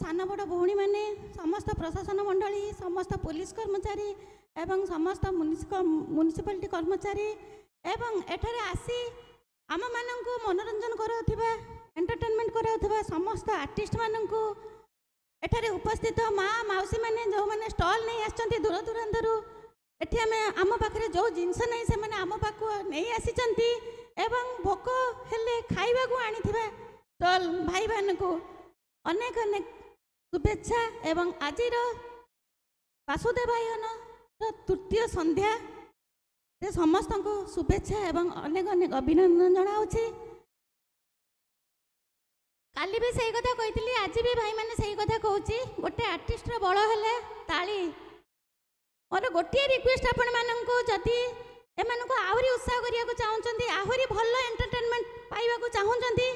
सान बड भउी म समस्त प्रशासन मण्डी समस्त पुलिस कर्मचारी एवं समस्त म्युनिसिपालिटी कर्मचारी एवं आसी आम मनोरंजन एंटरटेनमेंट गराउरटेनमेन्ट समस्त आर्टिस्ट म उपस्थित माउसी म जो स्टल नै दूरदूरा आम पाखेर जो जिस नै आमसिङ भोक भाई खाइ अनेक अनेक ଶୁଭେଚ୍ଛା ଏବଂ ଆଜିର ବାସୁଦେବାୟନର ତୃତୀୟ ସନ୍ଧ୍ୟା ସେ ସମସ୍ତଙ୍କୁ ଶୁଭେଚ୍ଛା ଏବଂ ଅନେକ ଅନେକ ଅଭିନନ୍ଦନ ଜଣାଉଛି କାଲି ବି ସେଇ କଥା କହିଥିଲି ଆଜି ବି ଭାଇମାନେ ସେଇ କଥା କହୁଛି ଗୋଟେ ଆର୍ଟିଷ୍ଟର ବଳ ହେଲେ ତାଳି ମୋର ଗୋଟିଏ ରିକ୍ୱେଷ୍ଟ ଆପଣମାନଙ୍କୁ ଯଦି ଏମାନଙ୍କୁ ଆହୁରି ଉତ୍ସାହ କରିବାକୁ ଚାହୁଁଛନ୍ତି ଆହୁରି ଭଲ ଏଣ୍ଟରଟେନମେଣ୍ଟ ପାଇବାକୁ ଚାହୁଁଛନ୍ତି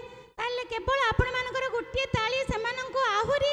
ତାହେଲେ କେବଳ ଆପଣମାନଙ୍କର ଗୋଟିଏ ତାଳି ସେମାନଙ୍କୁ ଆହୁରି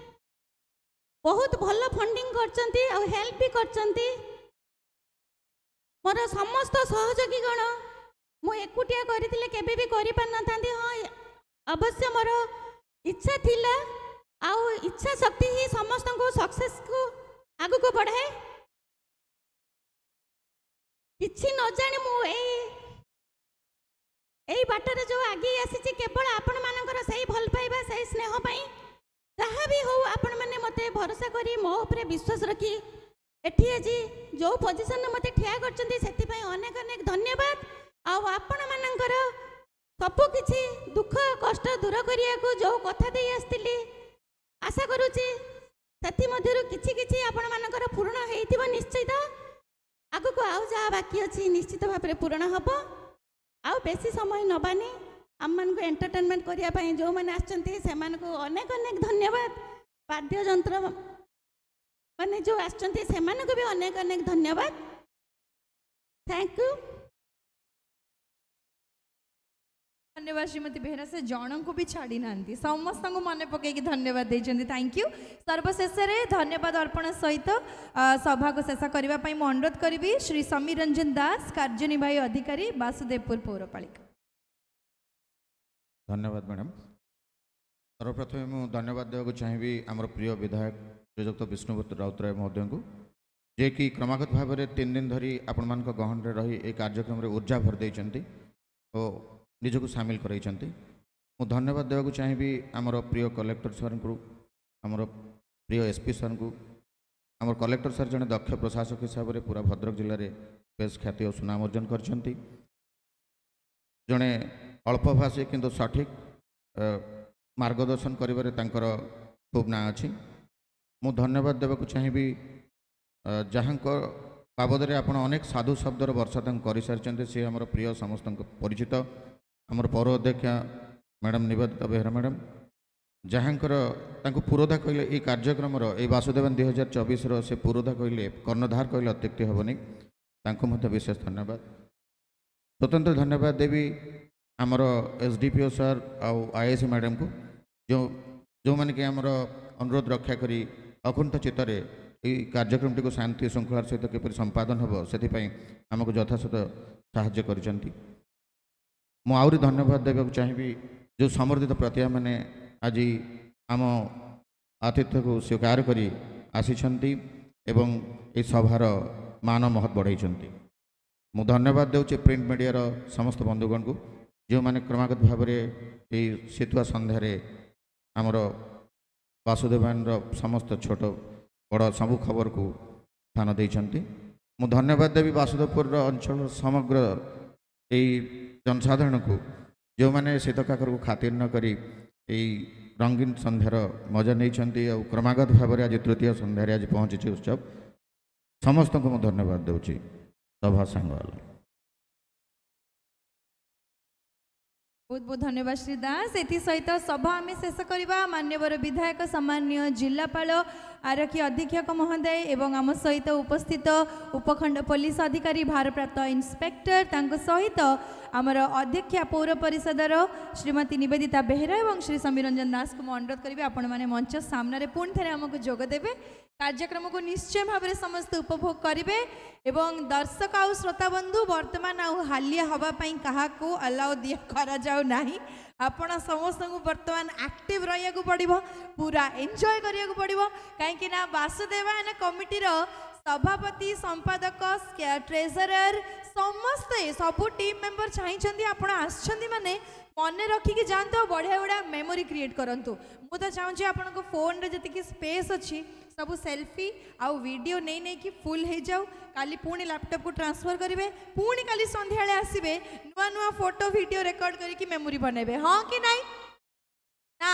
ବହୁତ ଭଲ ଫଣ୍ଡିଂ କରିଛନ୍ତି ଆଉ ହେଲ୍ପ ବି କରିଛନ୍ତି ମୋର ସମସ୍ତ ସହଯୋଗୀ ଗଣ ମୁଁ ଏକୁଟିଆ କରିଥିଲେ କେବେ ବି କରିପାରିନଥାନ୍ତି ହଁ ଅବଶ୍ୟ ମୋର ଇଚ୍ଛା ଥିଲା ଆଉ ଇଚ୍ଛା ଶକ୍ତି ହିଁ ସମସ୍ତଙ୍କୁ ସକ୍ସେସ୍କୁ ଆଗକୁ ବଢ଼ାଏ କିଛି ନ ଜାଣି ମୁଁ ଏଇ ଏଇ ବାଟରେ ଯେଉଁ ଆଗେଇ ଆସିଛି କେବଳ ଆପଣମାନଙ୍କର ସେଇ ଭଲ ପାଇବା ସେଇ ସ୍ନେହ ପାଇଁ ଯାହା ବି ହେଉ ଆପଣମାନେ ମୋତେ ଭରସା କରି ମୋ ଉପରେ ବିଶ୍ୱାସ ରଖି ଏଠି ଆଜି ଯେଉଁ ପୋଜିସନରେ ମୋତେ ଠିଆ କରିଛନ୍ତି ସେଥିପାଇଁ ଅନେକ ଅନେକ ଧନ୍ୟବାଦ ଆଉ ଆପଣମାନଙ୍କର ସବୁ କିଛି ଦୁଃଖ କଷ୍ଟ ଦୂର କରିବାକୁ ଯେଉଁ କଥା ଦେଇ ଆସିଥିଲି ଆଶା କରୁଛି ସେଥିମଧ୍ୟରୁ କିଛି କିଛି ଆପଣମାନଙ୍କର ପୂରଣ ହୋଇଥିବ ନିଶ୍ଚିତ ଆଗକୁ ଆଉ ଯାହା ବାକି ଅଛି ନିଶ୍ଚିତ ଭାବରେ ପୂରଣ ହେବ ଆଉ ବେଶୀ ସମୟ ନେବାନି आम म एन्टरटेनमेन्ट गरेको जो आनेक अनेक धन्यवाद वाद्यन्त्र मान जो आसनको भी अनेक अनेक धन्यवाद थैंक यू धन्यवाद श्रीमती बेहरा से जन को भी छाड़ी ना समस्त को मन पक धन्यवाद देते थैंक यू सर्वशेष धन्यवाद अर्पण सहित सभा को शेष करने मुझ अनुरोध करी श्री समीर रंजन दास कार्यनिर्वाही अधिकारी वासुदेवपुर पौरपालिका धन्यवाद म्याडम सर्वप्रथम म धन्यवाद देवको चाहिँ आम प्रिय विधायक श्रीजुक्त विष्णुद राउतराय महोदय जिकि क्रमगत भावर तिन दिन धरी आपण म गहन रहिम ऊर्जा भरदेन्ट निजको सामल गराइन् म धन्यवाद दबाक चाहिँ आम प्रिय कलेक्टर सरपि सर कलेक्टर सर जन दक्ष प्रशासक हिसाबले पुरा भद्रक जस्तै बेस ख्याति सुनाम अर्जन गरि ଅଳ୍ପଭାଷୀ କିନ୍ତୁ ସଠିକ୍ ମାର୍ଗଦର୍ଶନ କରିବାରେ ତାଙ୍କର ଖୁବ୍ ନାଁ ଅଛି ମୁଁ ଧନ୍ୟବାଦ ଦେବାକୁ ଚାହିଁବି ଯାହାଙ୍କ ବାବଦରେ ଆପଣ ଅନେକ ସାଧୁ ଶବ୍ଦର ବର୍ଷା ତାଙ୍କୁ କରିସାରିଛନ୍ତି ସିଏ ଆମର ପ୍ରିୟ ସମସ୍ତଙ୍କ ପରିଚିତ ଆମର ପୌର ଅଧ୍ୟକ୍ଷା ମ୍ୟାଡ଼ାମ୍ ନିବେଦିତା ବେହେରା ମ୍ୟାଡ଼ାମ୍ ଯାହାଙ୍କର ତାଙ୍କୁ ପୁରୋଧା କହିଲେ ଏଇ କାର୍ଯ୍ୟକ୍ରମର ଏଇ ବାସୁଦେବନ ଦୁଇ ହଜାର ଚବିଶର ସେ ପୁରୋଧା କହିଲେ କର୍ଣ୍ଣଧାର କହିଲେ ଅତ୍ୟୁକ୍ତି ହେବନି ତାଙ୍କୁ ମଧ୍ୟ ବିଶେଷ ଧନ୍ୟବାଦ ସ୍ୱତନ୍ତ୍ର ଧନ୍ୟବାଦ ଦେବି ଆମର S D P O sir ଆଉ ଆଇଏସ୍ ମ୍ୟାଡ଼ାମ୍ଙ୍କୁ e ଯେଉଁ ଯେଉଁମାନେ କି ଆମର ଅନୁରୋଧ ରକ୍ଷା କରି ଅକୁଣ୍ଠ ଚିତ୍ତରେ ଏହି କାର୍ଯ୍ୟକ୍ରମଟିକୁ ଶାନ୍ତି ଶୃଙ୍ଖଳାର ସହିତ କିପରି ସମ୍ପାଦନ ହେବ ସେଥିପାଇଁ ଆମକୁ ଯଥାସତ ସାହାଯ୍ୟ କରିଛନ୍ତି ମୁଁ ଆହୁରି ଧନ୍ୟବାଦ ଦେବାକୁ ଚାହିଁବି ଯେଉଁ ସମର୍ଦ୍ଧିତ ପ୍ରତିଭାମାନେ ଆଜି ଆମ ଆତିଥ୍ୟକୁ ସ୍ୱୀକାର କରି ଆସିଛନ୍ତି ଏବଂ ଏହି ସଭାର ମାନ ମହତ୍ ବଢ଼େଇଛନ୍ତି ମୁଁ ଧନ୍ୟବାଦ ଦେଉଛି ପ୍ରିଣ୍ଟ ମିଡ଼ିଆର ସମସ୍ତ ବନ୍ଧୁଗଣଙ୍କୁ ଯେଉଁମାନେ କ୍ରମାଗତ ଭାବରେ ଏଇ ଶୀତୁଆ ସନ୍ଧ୍ୟାରେ ଆମର ବାସୁଦେବାନର ସମସ୍ତ ଛୋଟ ବଡ଼ ସବୁ ଖବରକୁ ସ୍ଥାନ ଦେଇଛନ୍ତି ମୁଁ ଧନ୍ୟବାଦ ଦେବି ବାସୁଦେବପୁରର ଅଞ୍ଚଳର ସମଗ୍ର ଏଇ ଜନସାଧାରଣଙ୍କୁ ଯେଉଁମାନେ ଶୀତକାକରକୁ ଖାତିର ନ କରି ଏଇ ରଙ୍ଗୀନ ସନ୍ଧ୍ୟାର ମଜା ନେଇଛନ୍ତି ଆଉ କ୍ରମାଗତ ଭାବରେ ଆଜି ତୃତୀୟ ସନ୍ଧ୍ୟାରେ ଆଜି ପହଞ୍ଚିଛି ଉତ୍ସବ ସମସ୍ତଙ୍କୁ ମୁଁ ଧନ୍ୟବାଦ ଦେଉଛି ସଭା ସାଙ୍ଗ ହେଲା বুধবু ধন্যবাদ শ্রী দাস এটি সহিত সভা আমি শেষ করিবা মান্যবর বিধায়ক সম্মানীয় জেলাপাল আরকি অধিকর্তা মহোদয় এবং আমো সহিত উপস্থিত উপখণ্ড পুলিশ অধিকারী ভারত প্রত ইনস্পেক্টর তঙ্গ সহিত আমরো অধ্যক্ষ পৌর পরিষদৰ श्रीमती নিবেদিতা বেহৰা এবং শ্রী সমীরঞ্জন দাসক মন্ডৰত কৰিবে आपण মানে মঞ্চৰ সামনৰে পুনৰ থৈ আমাক যোগ দেবে কাৰ্য্যক্রমক নিশ্চয়ভাৱে সমস্ত উপভোগ কৰিবে এবং দৰ্শক আৰু শ্রোতা বন্ধু বৰ্তমান আৰু হালিয়া হোৱা পাই কাহা কো এলাউ দি কৰা ନାହିଁ ଆପଣ ସମସ୍ତଙ୍କୁ ବର୍ତ୍ତମାନ ଆକ୍ଟିଭ୍ ରହିବାକୁ ପଡ଼ିବ ପୁରା ଏନ୍ଜୟ କରିବାକୁ ପଡ଼ିବ କାହିଁକି ନା ବାସୁଦେବାୟନ କମିଟିର ସଭାପତି ସମ୍ପାଦକ ଟ୍ରେଜରର ସମସ୍ତେ ସବୁ ଟିମ୍ ମେମ୍ବର ଚାହିଁଛନ୍ତି ଆପଣ ଆସିଛନ୍ତି ମାନେ ମନେ ରଖିକି ଯାଆନ୍ତୁ ଆଉ ବଢ଼ିଆ ବଢ଼ିଆ ମେମୋରି କ୍ରିଏଟ୍ କରନ୍ତୁ ମୁଁ ତ ଚାହୁଁଛି ଆପଣଙ୍କ ଫୋନ୍ରେ ଯେତିକି ସ୍ପେସ୍ ଅଛି ସବୁ ସେଲ୍ଫି ଆଉ ଭିଡ଼ିଓ ନେଇ ନେଇକି ଫୁଲ୍ ହେଇଯାଉ काली पुणी लैपटॉप को ट्रांसफर करेंगे पुणी काली सन्ध्या आसवे नुआ नुआ फोटो वीडियो रिकॉर्ड करके मेमोरी बनेबे हाँ कि ना ना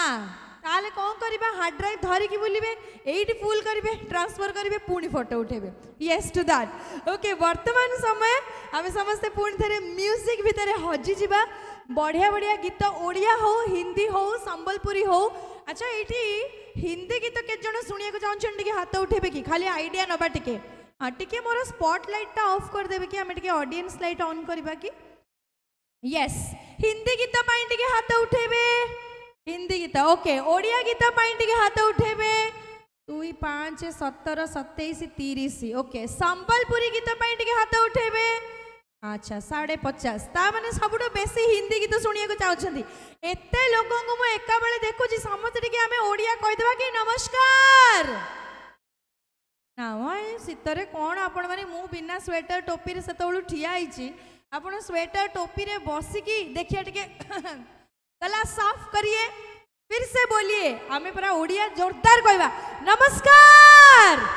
ताले कौन कर हार्ड ड्राइव धरिकी बुलवे ये फुल करेंगे ट्रांसफर करेंगे पुणी फोटो उठेबे येस टू दैट ओके वर्तमान समय आम समस्ते पुणी थे म्यूजिक भितर हजिज बढ़िया बढ़िया गीत ओडिया हो हिंदी हो संबलपुरी हो अच्छा ये हिंदी गीत के केत जन शुणा हाथ उठे कि खाली आईडिया नवा टी ହଁ ଟିକିଏ ମୋର ସ୍ପଟ୍ ଲାଇଟ୍ଟା ଅଫ୍ କରିଦେବେ କି ଆମେ ଟିକିଏ ଅଡ଼ିଏନ୍ସ ଲାଇଟ୍ ଅନ୍ କରିବା କି ୟେସ୍ ହିନ୍ଦୀ ଗୀତ ପାଇଁ ଟିକିଏ ହାତ ଉଠେଇବେ ହିନ୍ଦୀ ଗୀତ ଓକେ ଓଡ଼ିଆ ଗୀତ ପାଇଁ ଟିକିଏ ହାତ ଉଠେଇବେ ଦୁଇ ପାଞ୍ଚ ସତର ସତେଇଶ ତିରିଶ ଓକେ ସମ୍ବଲପୁରୀ ଗୀତ ପାଇଁ ଟିକିଏ ହାତ ଉଠେଇବେ ଆଚ୍ଛା ସାଢ଼େ ପଚାଶ ତାମାନେ ସବୁଠୁ ବେଶୀ ହିନ୍ଦୀ ଗୀତ ଶୁଣିବାକୁ ଚାହୁଁଛନ୍ତି ଏତେ ଲୋକଙ୍କୁ ମୁଁ ଏକାବେଳେ ଦେଖୁଛି ସମସ୍ତେ ଟିକେ ଆମେ ଓଡ଼ିଆ କହିଦେବା କି ନମସ୍କାର ନାମ ଏ ଶୀତରେ କ'ଣ ଆପଣମାନେ ମୁଁ ବିନା ସ୍ୱେଟର ଟୋପିରେ ସେତେବେଳୁ ଠିଆ ହେଇଛି ଆପଣ ସ୍ୱେଟର ଟୋପିରେ ବସିକି ଦେଖିବା ଟିକେ ଗଲା ସାଫ କରିଏ ଫିର ସେ ବୋଲିଏ ଆମେ ପୁରା ଓଡ଼ିଆ ଜୋରଦାର କହିବା ନମସ୍କାର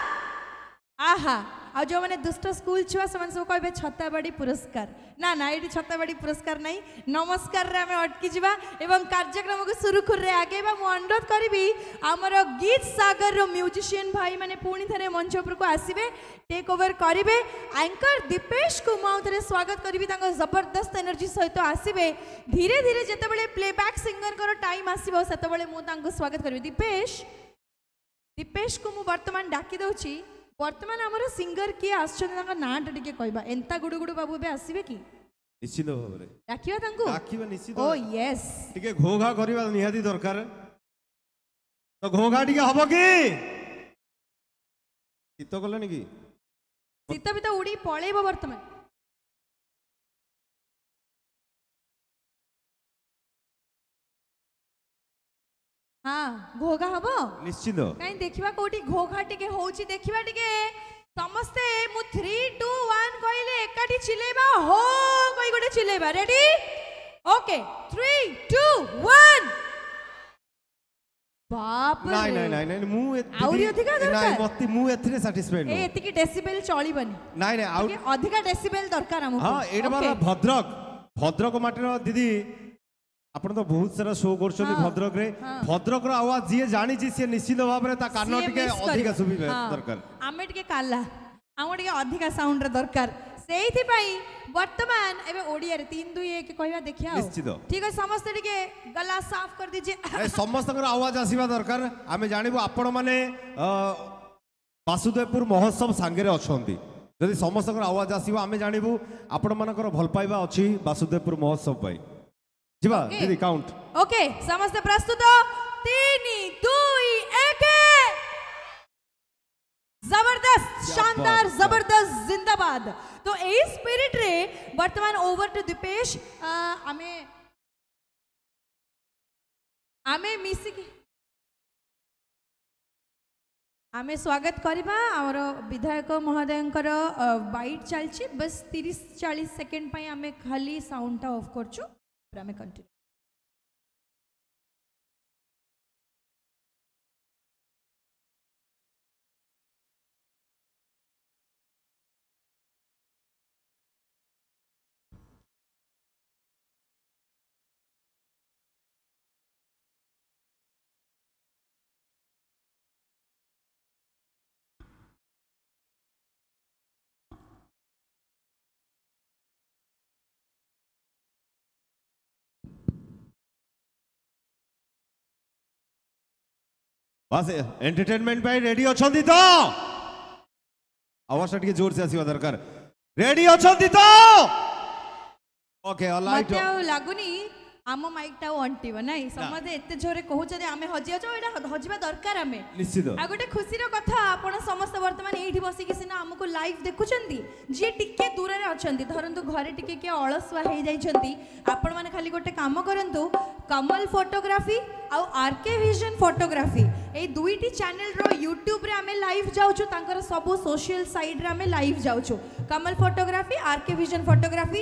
ଆହା ଆଉ ଯେଉଁମାନେ ଦୁଷ୍ଟ ସ୍କୁଲ ଛୁଆ ସେମାନେ ସବୁ କହିବେ ଛତାବାଡ଼ି ପୁରସ୍କାର ନା ନା ଏଇଠି ଛତାବାଡ଼ି ପୁରସ୍କାର ନାହିଁ ନମସ୍କାରରେ ଆମେ ଅଟକିଯିବା ଏବଂ କାର୍ଯ୍ୟକ୍ରମକୁ ସୁରୁଖୁରୁରେ ଆଗେଇବା ମୁଁ ଅନୁରୋଧ କରିବି ଆମର ଗୀତ ସାଗରର ମ୍ୟୁଜିସିଆନ ଭାଇମାନେ ପୁଣି ଥରେ ମଞ୍ଚ ଉପରକୁ ଆସିବେ ଟେକ୍ ଓଭର କରିବେ ଆଙ୍କର ଦୀପେଶକୁ ମୁଁ ଆଉ ଥରେ ସ୍ୱାଗତ କରିବି ତାଙ୍କ ଜବରଦସ୍ତ ଏନର୍ଜି ସହିତ ଆସିବେ ଧୀରେ ଧୀରେ ଯେତେବେଳେ ପ୍ଲେବ୍ୟାକ୍ ସିଙ୍ଗରଙ୍କର ଟାଇମ୍ ଆସିବ ସେତେବେଳେ ମୁଁ ତାଙ୍କୁ ସ୍ୱାଗତ କରିବି ଦୀପେଶ ଦୀପେଶକୁ ମୁଁ ବର୍ତ୍ତମାନ ଡାକି ଦେଉଛି বর্তমান আমার সিঙ্গর কি আসছেন তাঙ্ক নাটা টিকে কইবা এন্তা গুড়ু গুড়ু বাবু এবে আসিবে কি নিশ্চিত ভাবে ডাকিবা তাঙ্কু ডাকিবা নিশ্চিত ও ইয়েস টিকে ঘোঘা করিবা নিহাতি দরকার তো ঘোঘা টিকে হব কি শীত কলেনি কি শীত বিত উড়ি পলাইব বর্তমান ହଁ ଘୋଘା ହବ ନିଶ୍ଚିନ୍ତ କାହିଁ ଦେଖିବା କୋଉଠି ଘୋଘା ଟିକେ ହଉଛି ଦେଖିବା ଟିକେ ସମସ୍ତେ ମୁଁ ଥ୍ରୀ ଟୁ ୱାନ୍ କହିଲେ ଏକାଠି ଚିଲେଇବା ହୋ କହି ଗୋଟେ ଚିଲେଇବା ready okay three two one ନାଇଁ ନାଇଁ ନାଇଁ ନାଇଁ ମୁଁ ଆହୁରି ଅଧିକା ନାଇଁ ମତେ ମୁଁ ଏଥିରେ ସାଟିସ୍ଫାଇଡ୍ ନୁହଁ ଏତିକି ଡେସିବେଲ ଚଳିବନି ନାଇଁ ନାଇଁ ଆଉ ଅଧିକା ଡେସିବେଲ ଦରକାର ଆମକୁ ହଁ ଏଇଟା ଭଦ୍ରକ ଭଦ୍ରକ ମାଟିର ଦିଦି ଆପଣ ତ ବହୁତ ସାରା ଶୋ କରୁଛନ୍ତି ଭଦ୍ରକରେ ଭଦ୍ରକର ଆୱାଜ ଯିଏ ଜାଣିଛି ସିଏ ନିଶ୍ଚିତ ଭାବରେ ତା କାନ ଟିକେ ଅଧିକା ଶୁଭିବେ ଦରକାର ଆମେ ଟିକେ କାଲା ଆମକୁ ଟିକେ ଅଧିକା ସାଉଣ୍ଡରେ ଦରକାର ସେଇଥିପାଇଁ ବର୍ତ୍ତମାନ ଏବେ ଓଡ଼ିଆରେ ତିନି ଦୁଇ ଏକ କହିବା ଦେଖିବା ନିଶ୍ଚିତ ଠିକ ଅଛି ସମସ୍ତେ ଟିକେ ଗଲା ସାଫ କରିଦେଇଛି ସମସ୍ତଙ୍କର ଆୱାଜ ଆସିବା ଦରକାର ଆମେ ଜାଣିବୁ ଆପଣମାନେ ବାସୁଦେବପୁର ମହୋତ୍ସବ ସାଙ୍ଗରେ ଅଛନ୍ତି ଯଦି ସମସ୍ତଙ୍କର ଆୱାଜ ଆସିବ ଆମେ ଜାଣିବୁ ଆପଣମାନଙ୍କର ଭଲ ପାଇବା ଅଛି ବାସୁଦେବପୁର ମହୋତ୍ସବ ପାଇଁ ଯିବା ଦିଦି କାଉଣ୍ଟ ଓକେ समस्त प्रस्तुत ତିନି ଦୁଇ एक जबरदस्त शानदार जबरदस्त जिंदाबाद तो ए स्पिरिट रे वर्तमान ओवर टू दीपेश आमे आमे मिसिकी आमे स्वागत करवा आमर विधायक महोदय बाइट चलती बस तीस चालीस सेकेंड पर आम खाली साउंड साउंडटा ऑफ करचु प्रोग्राम कंटिन्यू ବାସ୍ ଏଣ୍ଟରଟେନମେଣ୍ଟ ପାଇଁ ରେଡି ଅଛନ୍ତି ତ ଆୱାଜଟା ଟିକେ ଜୋରସେ ଆସିବା ଦରକାର ରେଡି ଅଛନ୍ତି ତ ଓକେ ଅଲାଇଟ୍ ଆଉ ଲାଗୁନି ଆମ ମାଇକଟା ଆଉ ଅଣ୍ଟିବ ନାଇଁ ସମସ୍ତେ ଏତେ ଜୋରରେ କହୁଛନ୍ତି ଆମେ ହଜି ଅଛୁ ଏଇଟା ହଜିବା ଦରକାର ଆମେ ନିଶ୍ଚିତ ଆଉ ଗୋଟେ ଖୁସିର କଥା ଆପଣ ସମସ୍ତେ ବର୍ତ୍ତମାନ ଏଇଠି ବସିକି ସିନା ଆମକୁ ଲାଇଭ ଦେଖୁଛନ୍ତି ଯିଏ ଟିକେ ଦୂରରେ ଅଛନ୍ତି ଧରନ୍ତୁ ଘରେ ଟିକେ କିଏ ଅଳସୁଆ ହେଇଯାଇଛନ୍ତି ଆପଣମାନେ ଖାଲି ଗୋଟେ କାମ କରନ୍ତୁ କମଲ ଫଟୋଗ୍ରାଫି ଆଉ ଆର୍କେ ଭିଜନ ଫଟୋଗ୍ରାଫି ଏଇ ଦୁଇଟି ଚ୍ୟାନେଲର ୟୁଟ୍ୟୁବରେ ଆମେ ଲାଇଭ୍ ଯାଉଛୁ ତାଙ୍କର ସବୁ ସୋସିଆଲ ସାଇଟ୍ରେ ଆମେ ଲାଇଭ୍ ଯାଉଛୁ Kamal photography R K vision photography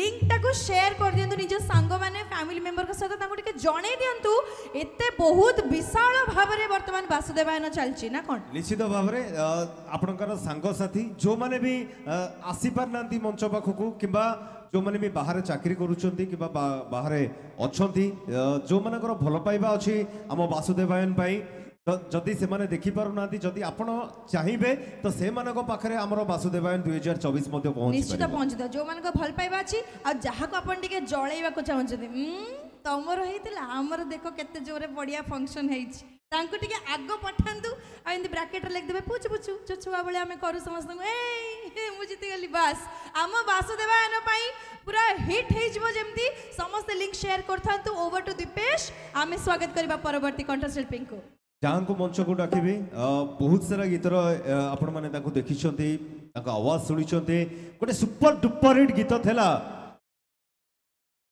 ଲିଙ୍କଟାକୁ share କରିଦିଅନ୍ତୁ ନିଜ ସାଙ୍ଗମାନେ ଫ୍ୟାମିଲି ମେମ୍ବରଙ୍କ ସହିତ ତାଙ୍କୁ ଟିକେ ଜଣେଇ ଦିଅନ୍ତୁ ଏତେ ବହୁତ ବିଶାଳ ଭାବରେ ବର୍ତ୍ତମାନ ବାସୁଦେବାୟନ ଚାଲିଛି ନା କ'ଣ ନିଶ୍ଚିତ ଭାବରେ ଆପଣଙ୍କର ସାଙ୍ଗସାଥି ଯେଉଁମାନେ ବି ଆସିପାରୁନାହାନ୍ତି ମଞ୍ଚ ପାଖକୁ କିମ୍ବା ଯେଉଁମାନେ ବି ବାହାରେ ଚାକିରି କରୁଛନ୍ତି କିମ୍ବା ବାହାରେ ଅଛନ୍ତି ଯେଉଁମାନଙ୍କର ଭଲ ପାଇବା ଅଛି ଆମ ବାସୁଦେବାୟନ ପାଇଁ ଯଦି ସେମାନେ ଦେଖିପାରୁନାହାନ୍ତି ଯଦି ଆପଣ ଚାହିଁବେ ତ ସେମାନଙ୍କ ପାଖରେ ଆମର ବାସୁଦେବାୟନ ଦୁଇ ହଜାର ଚବିଶ ମଧ୍ୟ ନିଶ୍ଚିତ ପହଞ୍ଚିଥିବ ଯେଉଁମାନଙ୍କ ଭଲ ପାଇବା ଅଛି ଆଉ ଯାହାକୁ ଆପଣ ଟିକେ ଜଳେଇବାକୁ ଚାହୁଁଛନ୍ତି ତମର ହେଇଥିଲା ଆମର ଦେଖ କେତେ ଜୋରରେ ବଢ଼ିଆ ଫଙ୍କସନ୍ ହେଇଛି ତାଙ୍କୁ ଟିକେ ଆଗ ପଠାନ୍ତୁ ଆଉ ଏମିତି ବ୍ରାକେଟ୍ରେ ଲେଖିଦେବେ ପୁଛୁ ପୁଛୁ ଯେଉଁ ଛୁଆବେଳେ ଆମେ କରୁ ସମସ୍ତଙ୍କୁ ଏ ମୁଁ ଜିତିଗଲି ବାସ୍ ଆମ ବାସୁଦେବାୟନ ପାଇଁ ପୁରା ହିଟ୍ ହେଇଯିବ ଯେମିତି ସମସ୍ତେ ଲିଙ୍କ୍ ସେୟାର କରିଥାନ୍ତୁ ଓଭର ଟୁ ଦୀପେଶ ଆମେ ସ୍ୱାଗତ କରିବା ପରବର୍ତ୍ତୀ କଣ୍ଠଶିଳ୍ପୀଙ୍କୁ ଯାହାଙ୍କୁ ମଞ୍ଚକୁ ଡାକିବି ବହୁତ ସାରା ଗୀତର ଆପଣମାନେ ତାଙ୍କୁ ଦେଖିଛନ୍ତି ତାଙ୍କ ଆୱାଜ ଶୁଣିଛନ୍ତି ଗୋଟେ ସୁପର ଡୁପର ହିଟ୍ ଗୀତ ଥିଲା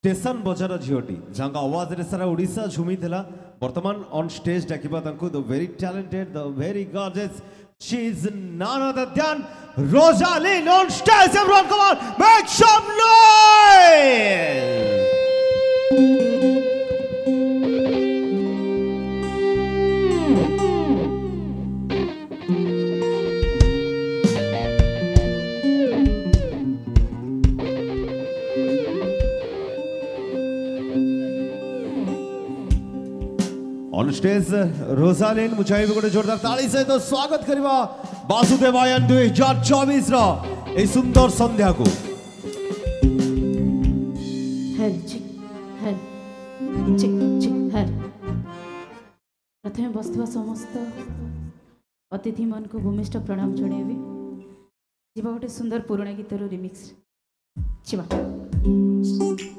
ଷ୍ଟେସନ ବଜାର ଝିଅଟି ଯାହାଙ୍କ ଆୱାଜରେ ସାରା ଓଡ଼ିଶା ଝୁମିଥିଲା বর্তমান অন স্টেজ ডাকিবা তাঙ্কু the very talented the very gorgeous she is none other than Rosalin on stage everyone come on make some noise on stage Rosalin मुजाहिब को जोरदार ताली से तो स्वागत करवा वासुदेवायन दुई हजार चौबीस सुंदर संध्या को प्रथम बसवा समस्त अतिथि मन को भूमिष्ठ प्रणाम जन गोटे सुंदर पुराणा गीतर रिमिक्स जी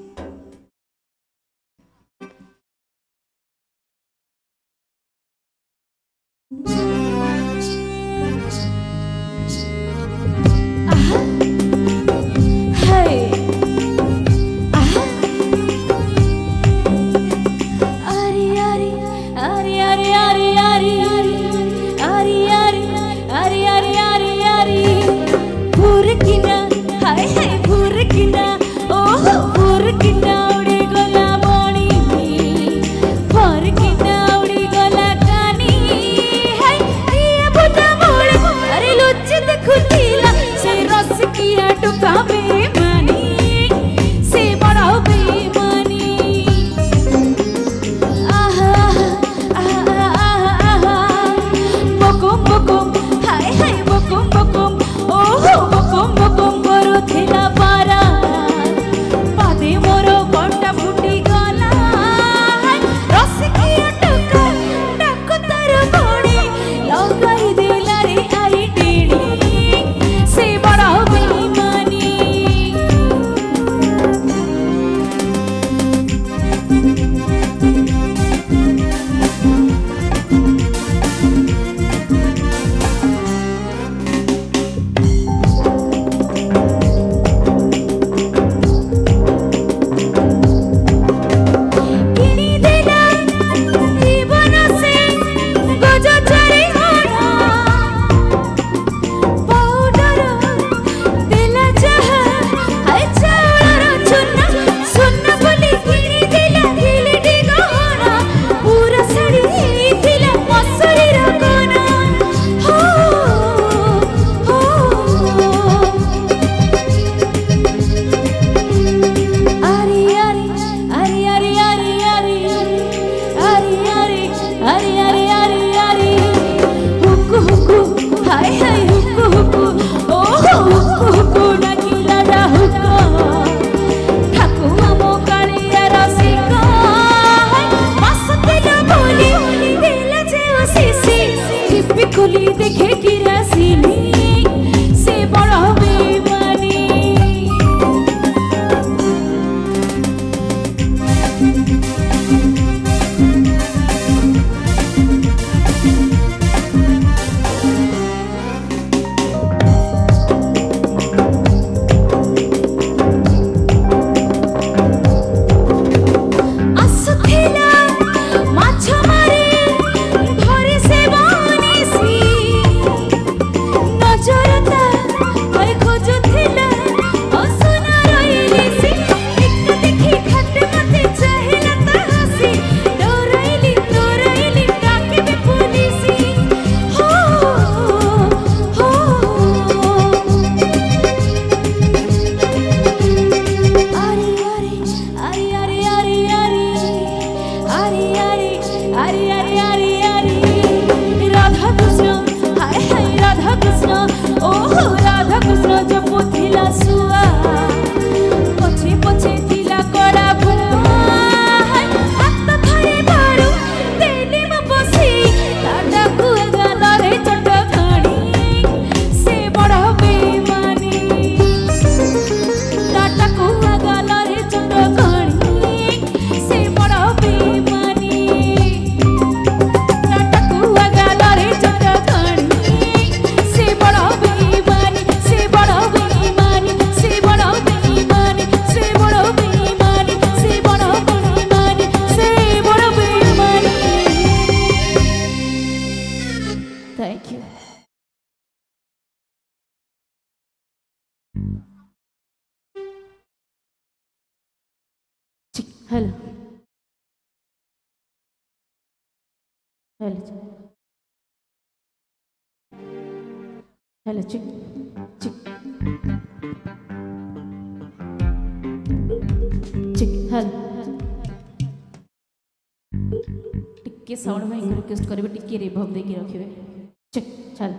साउंड भाई को रिक्वेस्ट करेंगे टिके रिभव देखिए रखिए चल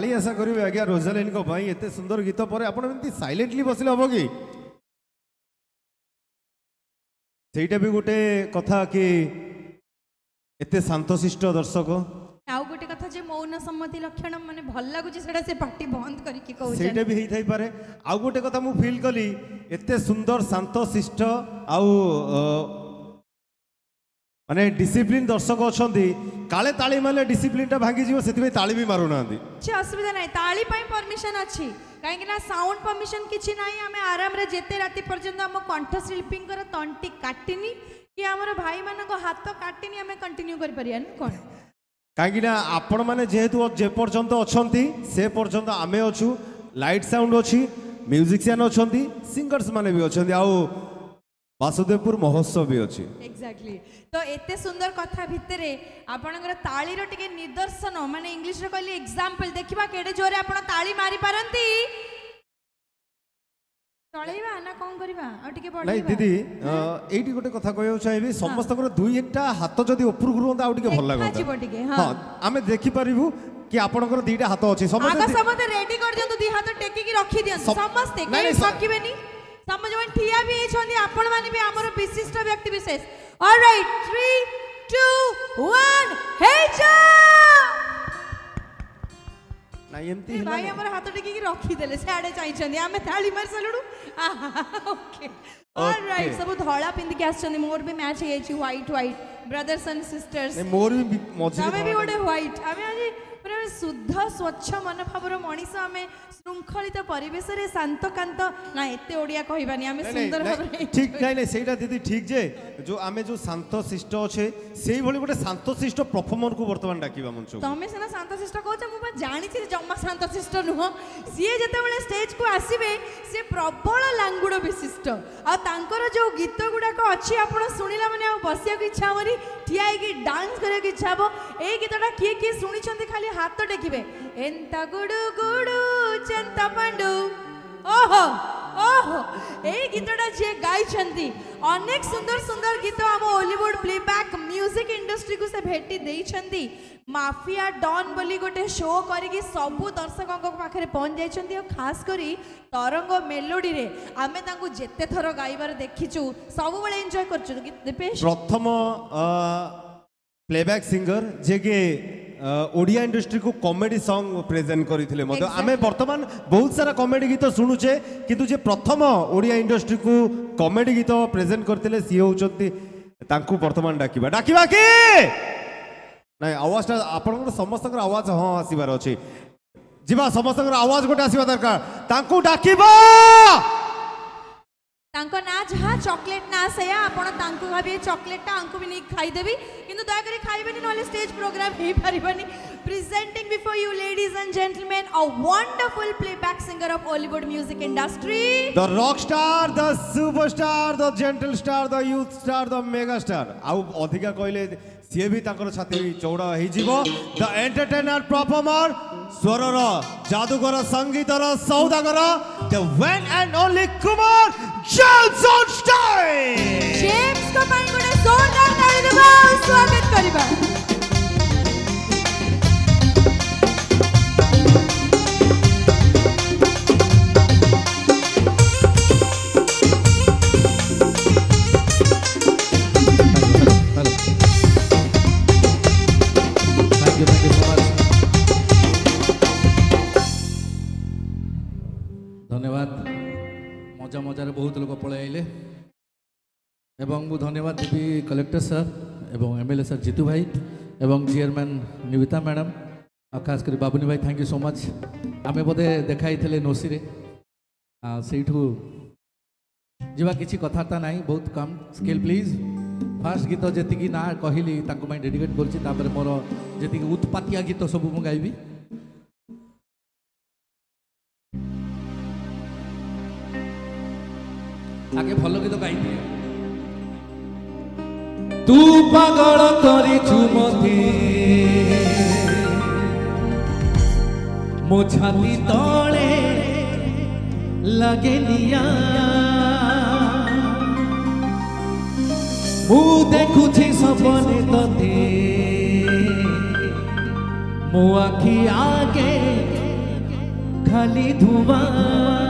তাড়ি আশা করবে আজ্ঞা ରୋଜାଲିନ୍ଙ୍କ ପାଇଁ ଏତେ ସୁନ୍ଦର ଗୀତ ପରେ ଆପଣ ଏମିତି ସାଇଲେଣ୍ଟଲି ବସିଲେ ହେବ କି ସେଇଟା ବି ଗୋଟେ କଥା କି ଏତେ ଶାନ୍ତଶିଷ୍ଟ ଦର୍ଶକ ଆଉ ଗୋଟେ କଥା ଯେ ମୌନ ସମ୍ମତି ଲକ୍ଷଣ ମାନେ ଭଲ ଲାଗୁଛି ସେଟା ସେ ପାଟି ବନ୍ଦ କରିକି କହୁଛି ସେଇଟା ବି ହେଇଥାଇପାରେ ଆଉ ଗୋଟେ କଥା ମୁଁ ଫିଲ୍ କଲି ଏତେ ସୁନ୍ଦର ଶାନ୍ତଶିଷ୍ଟ ଆଉ ମାନେ ଡିସିପ୍ଲିନ୍ ଦର୍ଶକ ଅଛନ୍ତି କାଳେ ତାଳି ମାରିଲେ ଡିସିପ୍ଲିନ୍ଟା ଭାଙ୍ଗିଯିବ ସେଥିପାଇଁ ତାଳି ବି ମାରୁନାହାନ୍ତି କିଛି ଅସୁବିଧା ନାହିଁ ତାଳି ପାଇଁ ପରମିସନ୍ ଅଛି କାହିଁକିନା ସାଉଣ୍ଡ ପରମିସନ୍ କିଛି ନାହିଁ ଆମେ ଆରାମରେ ଯେତେ ରାତି ପର୍ଯ୍ୟନ୍ତ ଆମ କଣ୍ଠଶିଳ୍ପୀଙ୍କର ତଣ୍ଟି କାଟିନି କି ଆମର ଭାଇମାନଙ୍କ ହାତ କାଟିନି ଆମେ କଣ୍ଟିନ୍ୟୁ କରିପାରିବା ନା କ'ଣ କାହିଁକିନା ଆପଣମାନେ ଯେହେତୁ ଯେ ପର୍ଯ୍ୟନ୍ତ ଅଛନ୍ତି ସେ ପର୍ଯ୍ୟନ୍ତ ଆମେ ଅଛୁ ଲାଇଟ୍ ସାଉଣ୍ଡ ଅଛି ମ୍ୟୁଜିସିଆନ୍ ଅଛନ୍ତି ସିଙ୍ଗର୍ସ ମାନେ ବି ଅଛନ୍ତି ଆଉ ବାସୁଦେବପୁର ମହୋତ୍ସବ ବି ଅଛି ଏକ୍ଜାକ୍ଟଲି ତ ଏତେ ସୁନ୍ଦର କଥା ଭିତରେ ଆପଣଙ୍କର ତାଳିର ଟିକେ ନିଦର୍ଶନ ମାନେ ଇଂଲିଶରେ କହିଲେ ଏକ୍ସାମ୍ପଲ ଦେଖିବା କେଡ଼େ ଜୋରରେ ଆପଣ ତାଳି ମାରିପାରନ୍ତି ଚଳେଇବା ନା କ'ଣ କରିବା ଆଉ ଟିକେ ନାଇଁ ଦିଦି ଏଇଠି ଗୋଟେ କଥା କହିବାକୁ ଚାହିଁବି ସମସ୍ତଙ୍କର ଦୁଇଟା ହାତ ଯଦି ଉପରକୁ ରୁହନ୍ତା ଆଉ ଟିକେ ଭଲ ଲାଗନ୍ତା ଆମେ ଦେଖିପାରିବୁ କି ଆପଣଙ୍କର ଦୁଇଟା ହାତ ଅଛି ସମସ୍ତେ ସମସ୍ତେ ରେଡି କରିଦିଅନ୍ତୁ ଦୁଇ ହାତ ଟେକିକି ରଖିଦିଅନ୍ତୁ ସମସ୍ତେ କେହି ଠକିବେନି तुम जो ठिया भी होती आपण मैंने भी आम विशिष्ट व्यक्ति विशेष और राइट थ्री टू वन हे ना एमती भाई हमर हाथ टिकी की रखी देले साडे चाहि आमे थाली मार सलुडू ओके ऑलराइट सब धोला पिंद के आछन मोर भी मैच हे छि white white brothers and sisters मोर भी मजे तमे भी ओडे व्हाइट आमे आज ପୁରା ଶୁଦ୍ଧ ସ୍ୱଚ୍ଛ ମନୋଭାବର ମଣିଷ ଆମେ ଶୃଙ୍ଖଳିତ ପରିବେଶରେ ଶାନ୍ତକାନ୍ତ ନା ଏତେ ଓଡ଼ିଆ କହିବାନି ଆମେ ସୁନ୍ଦର ଭାବରେ ଠିକ ନାଇଁ ନାଇଁ ସେଇଟା ଦିଦି ଠିକ ଯେ ଯୋଉ ଆମେ ଯୋଉ ଶାନ୍ତଶିଷ୍ଟ ଅଛେ ସେଇଭଳି ଗୋଟେ ଶାନ୍ତଶିଷ୍ଟ ପରଫର୍ମରକୁ ବର୍ତ୍ତମାନ ଡାକିବା ମଞ୍ଚକୁ ତମେ ସିନା ଶାନ୍ତଶିଷ୍ଟ କହୁଛ ମୁଁ ବା ଜାଣିଛି ଜମା ଶାନ୍ତଶିଷ୍ଟ ନୁହଁ ସିଏ ଯେତେବେଳେ ଷ୍ଟେଜକୁ ଆସିବେ ସେ ପ୍ରବଳ ଲାଙ୍ଗୁଡ଼ ବିଶିଷ୍ଟ ଆଉ ତାଙ୍କର ଯୋଉ ଗୀତ ଗୁଡ଼ାକ ଅଛି ଆପଣ ଶୁଣିଲା ମାନେ ଆଉ ବସିବାକୁ ଇଚ୍ଛା ହବନି ଠିଆ ହେଇକି ଡାନ୍ସ କରିବାକୁ ଇଚ୍ଛା ହବ ଏଇ ଗୀତଟା କିଏ କିଏ ଶୁଣିଛନ୍ତି ଖାଲି হাতটা কিবে ఎంత গুড়ু গুড়ু চেন্তা পাণ্ডু ওহো ওহো এই গীতটা যে গাইছন্তি অনেক সুন্দর সুন্দর গীত আম হলিউড প্লেব্যাক মিউজিক ইন্ডস্ট্রি কু সে ভেটি দেইছন্তি মাফিয়া ডন বলি গোটে শো করিকি সবু দর্শকঙ্ক পাখরে পৌঁছ যাইছন্তি আর খাস করি তরঙ্গ মেলোডি রে আমি তাঙ্কু যেতে থর গাইবার দেখিছু সবুবেলে এনজয় করছু দীপেশ প্রথম প্লেব্যাক সিঙ্গর যে কি ଓଡ଼ିଆ ଇଣ୍ଡଷ୍ଟ୍ରିକୁ କମେଡ଼ି ସଙ୍ଗ୍ ପ୍ରେଜେଣ୍ଟ କରିଥିଲେ ମଧ୍ୟ ଆମେ ବର୍ତ୍ତମାନ ବହୁତ ସାରା କମେଡ଼ି ଗୀତ ଶୁଣୁଛେ କିନ୍ତୁ ଯେ ପ୍ରଥମ ଓଡ଼ିଆ ଇଣ୍ଡଷ୍ଟ୍ରିକୁ କମେଡ଼ି ଗୀତ ପ୍ରେଜେଣ୍ଟ କରିଥିଲେ ସିଏ ହେଉଛନ୍ତି ତାଙ୍କୁ ବର୍ତ୍ତମାନ ଡାକିବା ଡାକିବା କି ନାଇଁ ଆୱାଜଟା ଆପଣଙ୍କର ସମସ୍ତଙ୍କର ଆୱାଜ ହଁ ଆସିବାର ଅଛି ଯିବା ସମସ୍ତଙ୍କର ଆୱାଜ ଗୋଟେ ଆସିବା ଦରକାର ତାଙ୍କୁ ଡାକିବା ତାଙ୍କ ନାଁ ଯାହା ଚକୋଲେଟ୍ ନାଁ ସେୟା ଆପଣ ତାଙ୍କୁ ଭାବିବେ ଚକୋଲେଟ୍ଟା ଆଙ୍କୁ ବି ନେଇକି ଖାଇଦେବି କିନ୍ତୁ ଦୟାକରି ଖାଇବେନି ନହେଲେ ଷ୍ଟେଜ୍ ପ୍ରୋଗ୍ରାମ୍ ହେଇପାରିବନି presenting before you ladies and gentlemen a wonderful playback singer of Ollywood music industry the rock star the superstar the gentle star the youth star the mega star ଆଉ ଅଧିକା କହିଲେ ସିଏ ବି ତାଙ୍କର ଛାତି ଚଉଡ଼ା ହେଇଯିବ ଦ ଏଣ୍ଟରଟେନର ପରଫର୍ମର ସ୍ୱରର ଯାଦୁଗର ସଙ୍ଗୀତର ସୌଦାଗର the one and only Kumar James Einstein ଜେମ୍ସଙ୍କ ପାଇଁ ଗୋଟେ ଜୋରଦାର ତାଳି ଦେବା ସ୍ୱାଗତ କରିବା এবং মু ধন্যবাদ দেবি କଲେକ୍ଟର ସାର୍ ଏବଂ M L A sir Jitu ଭାଇ ଏବଂ ଚେୟାରମ୍ୟାନ୍ ନିବିତା ମ୍ୟାଡ଼ାମ୍ ଆଉ ଖାସ୍ କରି ବାବୁନି ଭାଇ ଥ୍ୟାଙ୍କ ୟୁ ସୋ ମଚ୍ ଆମେ ବୋଧେ ଦେଖା ହେଇଥିଲେ ନୋସିରେ ସେଇଠୁ ଯିବା କିଛି କଥାବାର୍ତ୍ତା ନାହିଁ ବହୁତ କମ୍ ସ୍କିଲ୍ ପ୍ଲିଜ୍ ଫାର୍ଷ୍ଟ ଗୀତ ଯେତିକି ନା କହିଲି ତାଙ୍କ ପାଇଁ ଡେଡିକେଟ୍ କରୁଛି ତାପରେ ମୋର ଯେତିକି ଉତ୍ପାତିଆ ଗୀତ ସବୁ ମୁଁ ଗାଇବି ଆଗେ ଭଲ ଗୀତ ଗାଇଦିଏ তু পাগল করিছু মতে ମୋ ଛାତି ତଳେ ଲାଗେ ନିଆଁ ମୁଁ ଦେଖୁଛି ସପନେ ତତେ ମୋ ଆଖି ଆଗେ ଖାଲି ଧୂଆଁ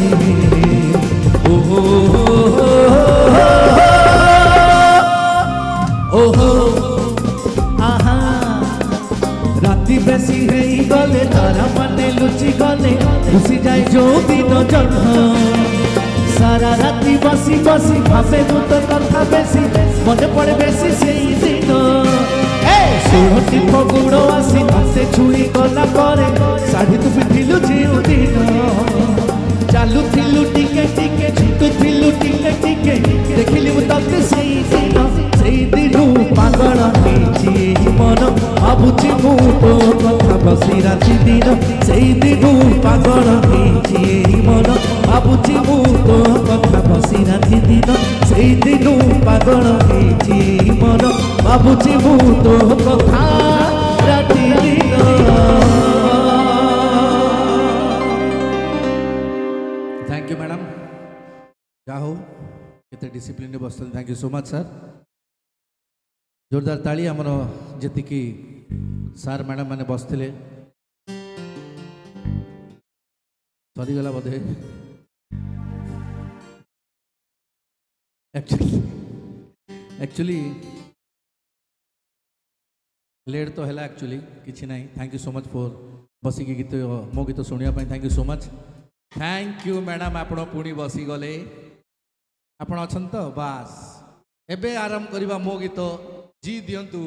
You. धन्यवाद सर जोरदार ताली आमर जी सार मैडम मैंने बसते सरीगला बोधे एक्चुअली लेट तो है एक्चुअली किसी ना thank you so much for बसिक गीत मो गीत शुणापी thank you so much thank you madam आप पुणी बसीगले ଆପଣ अच्छा बास ଏବେ ଆରମ୍ଭ କରିବା ମୋ ଗୀତ ଜି ଦିଅନ୍ତୁ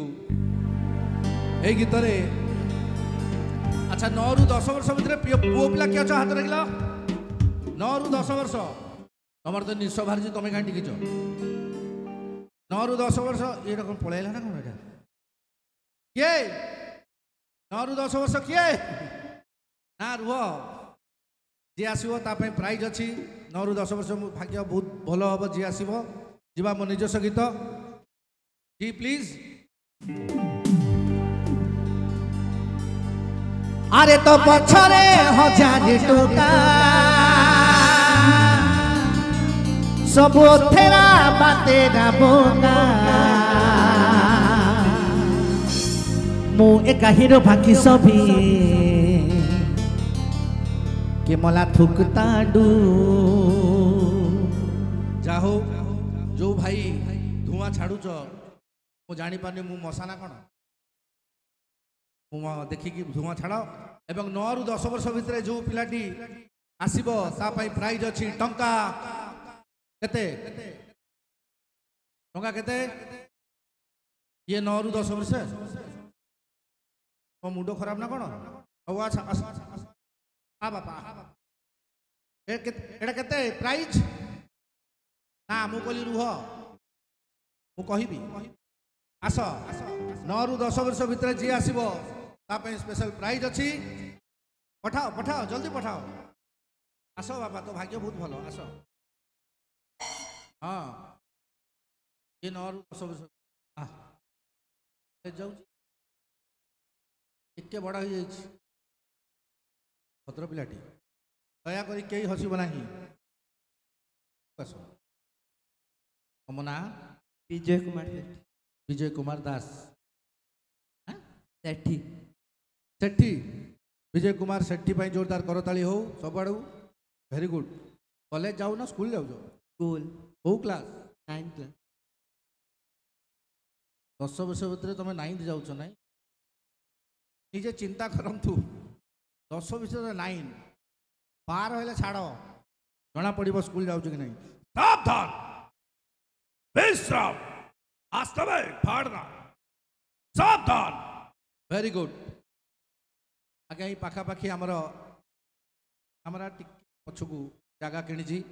ଏଇ ଗୀତରେ ଆଚ୍ଛା ନଅରୁ ଦଶ ବର୍ଷ ଭିତରେ ପୁଅ ପିଲା କିଏ ଅଛ ହାତ ରଖିଲ ନଅରୁ ଦଶ ବର୍ଷ ତମର ତ ନିଶ ବାହାରିଛି ତମେ କାହିଁ ଟିକିଛ ନଅରୁ ଦଶ ବର୍ଷ ଏଇଟା କ'ଣ ପଳେଇଲା ନା କ'ଣ ଏଇଟା କିଏ ନଅରୁ ଦଶ ବର୍ଷ କିଏ ନା ରୁହ ଯିଏ ଆସିବ ତା ପାଇଁ ପ୍ରାଇଜ୍ ଅଛି ନଅରୁ ଦଶ ବର୍ଷ ଭାଗ୍ୟ ବହୁତ ଭଲ ହେବ ଯିଏ ଆସିବ যা মো নিজস্ব গীত কি প্লিজ আরে তো পছরে হাজার টোকা সবু থেরা বাতে না বোকা মু একা হিরো বাকি সবি কে মলা থুকতা ডু যা হোক ଭାଇ ଧୂଆଁ ଛାଡ଼ୁଛ ମୁଁ ଜାଣିପାରୁନି ମୁଁ ମଶା ନା କ'ଣ ମୁଁ ଦେଖିକି ଧୂଆଁ ଛାଡ଼ ଏବଂ ନଅରୁ ଦଶ ବର୍ଷ ଭିତରେ ଯେଉଁ ପିଲାଟି ଆସିବ ତା ପାଇଁ ପ୍ରାଇଜ୍ ଅଛି ଟଙ୍କା କେତେ ଟଙ୍କା କେତେ ଇଏ ନଅରୁ ଦଶ ବର୍ଷ ମୋ ମୁଣ୍ଡ ଖରାପ ନା କ'ଣ ହଉ ଆଚ୍ଛା ଆ ବାପା ଏଇଟା କେତେ ପ୍ରାଇଜ୍ ନା ମୁଁ କହିଲି ରୁହ ମୁଁ କହିବି ଆସ ନଅରୁ ଦଶ ବର୍ଷ ଭିତରେ ଯିଏ ଆସିବ ତା ପାଇଁ ସ୍ପେଶାଲ ପ୍ରାଇଜ୍ ଅଛି ପଠାଅ ପଠାଅ ଜଲ୍ଦି ପଠାଅ ଆସ ବାପା ତୋ ଭାଗ୍ୟ ବହୁତ ଭଲ ଆସ ହଁ ଇଏ ନଅରୁ ଦଶ ବର୍ଷ ଯାଉଛି ଟିକେ ବଡ଼ ହେଇଯାଇଛି ଭଦ୍ର ପିଲାଟି ଦୟାକରି କେହି ହସିବ ନାହିଁ ଆସ ତମ ନାଁ विजय कुमार सेठी विजय कुमार दास सेठी सेठी विजय कुमार सेठी पर जोरदार करताली हो सब आड़ भेरी गुड कॉलेज जाओ ना स्कूल जाओ स्कूल कौ क्लास नाइन्थ क्लास দশ বর্ষ ভিতরে তুমি নাইন্থ যাচ্ছ নাই নিজে চিন্তা করতু দশ ভিতরে নাইন বার হলে ছাড় জনা পড়ব স্কুল যাচ্ছ কি নাই সাবধান विश्राम आस्तवे फाड़ना सावधान वेरी गुड आगे ही पाखापाखि आमर आमर पछक जगा कि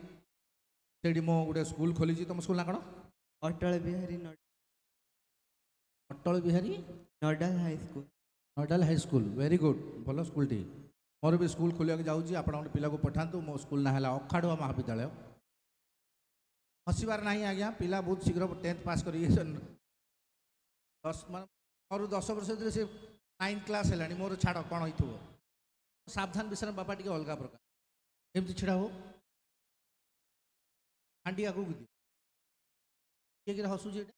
मो गोटे स्कूल खोली तुम स्कूल ना कौन Atal Bihari Atal Bihari Nadal high school Nadal high school very good भल स्कूल टी मोर भी स्कूल खोलिया जाऊँगी आपण पिला को पठातु मो स्कूल ना है अखाड़ुआ महाविद्यालय ହସିବାର ନାହିଁ ଆଜ୍ଞା ପିଲା ବହୁତ ଶୀଘ୍ର ଟେନ୍ଥ ପାସ୍ କରିକି ଦଶ ମାନେ ମୋର ଦଶ ବର୍ଷ ଭିତରେ ସେ ନାଇନ୍ଥ କ୍ଲାସ୍ ହେଲାଣି ମୋର ଛାଡ଼ କ'ଣ ହେଇଥିବ ସାବଧାନ ବିଷୟରେ ବାପା ଟିକେ ଅଲଗା ପ୍ରକାର ଏମିତି ଛିଡ଼ା ହଉ ହାଣ୍ଡି ଆଗକୁ ଦିଅ କିଏ କିରେ ହସୁଛି ଏଇଟା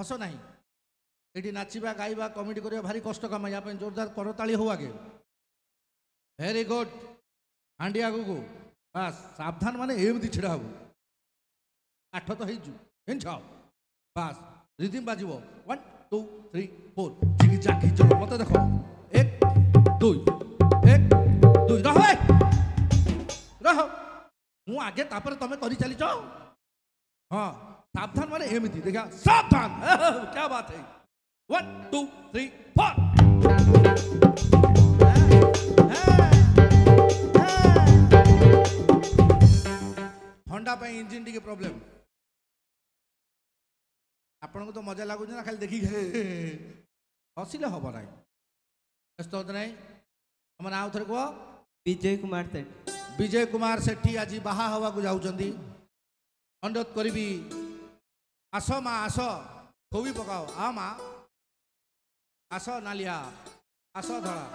ହସ ନାହିଁ ଏଠି ନାଚିବା ଗାଇବା କମେଡ଼ି କରିବା ଭାରି କଷ୍ଟ କାମ ୟା ପାଇଁ ଜୋରଦାର କରତାଳି ହଉ ଆଗେ ଭେରି ଗୁଡ୍ ହାଣ୍ଡି ଆଗକୁ ବାସ୍ ସାବଧାନ ମାନେ ଏମିତି ଛିଡ଼ା ହବୁ ଆଠ ତ ହେଇଛୁ ଜାଣିଛ ବାସ୍ ରିଦିମ୍ ବାଜିବ ୱାନ୍ ଟୁ ଥ୍ରୀ ଫୋର୍ ଝିକି ଚାଖି ଚଲ ମତେ ଦେଖ ଏକ ଦୁଇ ଏକ ଦୁଇ ରହ ରହ ମୁଁ ଆଗେ ତାପରେ ତମେ କରି ଚାଲିଛ ହଁ ସାବଧାନ ମାନେ ଏମିତି ଦେଖିବା ସାବଧାନ କ୍ୟା ବାତ ହେ ୱାନ୍ ଟୁ ଥ୍ରୀ ଫୋର୍ ଘଣ୍ଟା ପାଇଁ ଇଞ୍ଜିନ୍ ଟିକେ ପ୍ରୋବ୍ଲେମ୍ ଆପଣଙ୍କୁ ତ ମଜା ଲାଗୁଛି ନା ଖାଲି ଦେଖିକି ହସିଲେ ହେବ ନାହିଁ ବ୍ୟସ୍ତ ହତ ନାହିଁ ତମ ନାଁ ଆଉ ଥରେ କୁହ ବିଜୟ କୁମାର ସେଠୀ ବିଜୟ କୁମାର ସେଠୀ ଆଜି ବାହା ହେବାକୁ ଯାଉଛନ୍ତି ଅନୁରୋଧ କରିବି ଆସ ମା ଆସ ଖୋବି ପକାଅ ଆ ମା ଆସ ନାଲିଆ ଆସ ଧଳା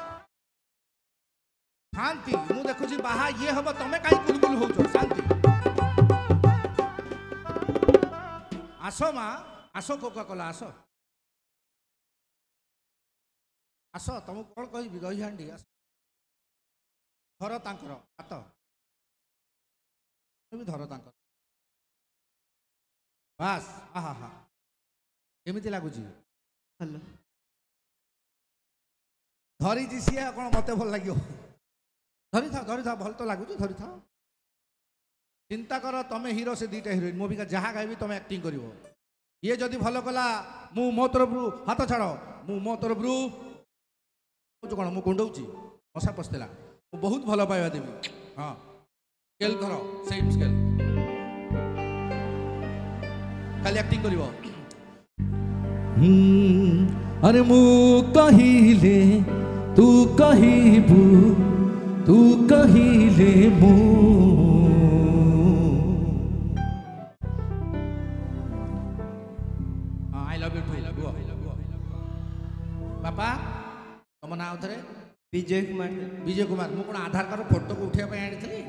ଶାନ୍ତି ମୁଁ ଦେଖୁଛି ବାହା ଇଏ ହେବ ତମେ କାହିଁ କୁଲକୁଲ ହେଉଛ ଶାନ୍ତି আসো মা আসো কোকা কোলা আসো ଆସ ତମକୁ କ'ଣ କହିବି ଗହିହାଣ୍ଡି ଆସ ଧର ତାଙ୍କର ହାତ ବି ଧର ତାଙ୍କର ବାସ୍ ଆହା ହା କେମିତି ଲାଗୁଛି ହ୍ୟାଲୋ ଧରିଛି ସିଏ କ'ଣ ମୋତେ ଭଲ ଲାଗିବ ଧରିଥାଅ ଧରିଥାଅ ଭଲ ତ ଲାଗୁଛି ଧରିଥାଅ চিন্তা কর তুমি হিরো সে দুইটা হিরোইন মো বিকা যা গাইবি তুমি আক্টিং করব ইয়ে যদি ভাল কলা মু মো তরফরু হাত ছাড় মু মো তরফরু কোণ মু কুণ্ডৌছি মশা পশিলা মু বহুত ভাল পাইবা দেবি হ্যাঁ স্কেল ধর সেম স্কেল খালি আক্টিং করব আরে মু কহিলে তু কহিবু তু কহিলে মু ତୁମ ନାଁ ଆଉଥରେ ବିଜୟ କୁମାର ବିଜୟ କୁମାର ମୁଁ କ'ଣ ଆଧାର କାର୍ଡ଼ ଫଟୋକୁ ଉଠାଇବା ପାଇଁ ଆଣିଥିଲି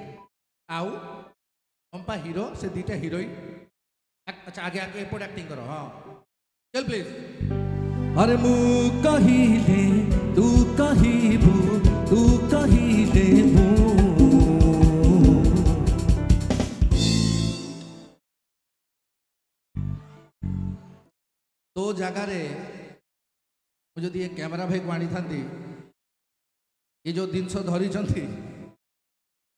ଆଉ ଅମ୍ପା ହିରୋ ସେ ଦୁଇଟା ହିରୋଇନ୍ ଆଚ୍ଛା ଆଗେ ଆଗେ ଏପଟେ ଆକ୍ଟିଂ କର ହଁ ଚାଲ ପ୍ଲିଜ୍ ଆରେ ମୁଁ କହିଲି ତୁ କହିବୁ ତୁ କହିଲେ ତୋ ଜାଗାରେ ମୁଁ ଯଦି ଏ କ୍ୟାମେରା ଭାଇକୁ ଆଣିଥାନ୍ତି ଏ ଯେଉଁ ଜିନିଷ ଧରିଛନ୍ତି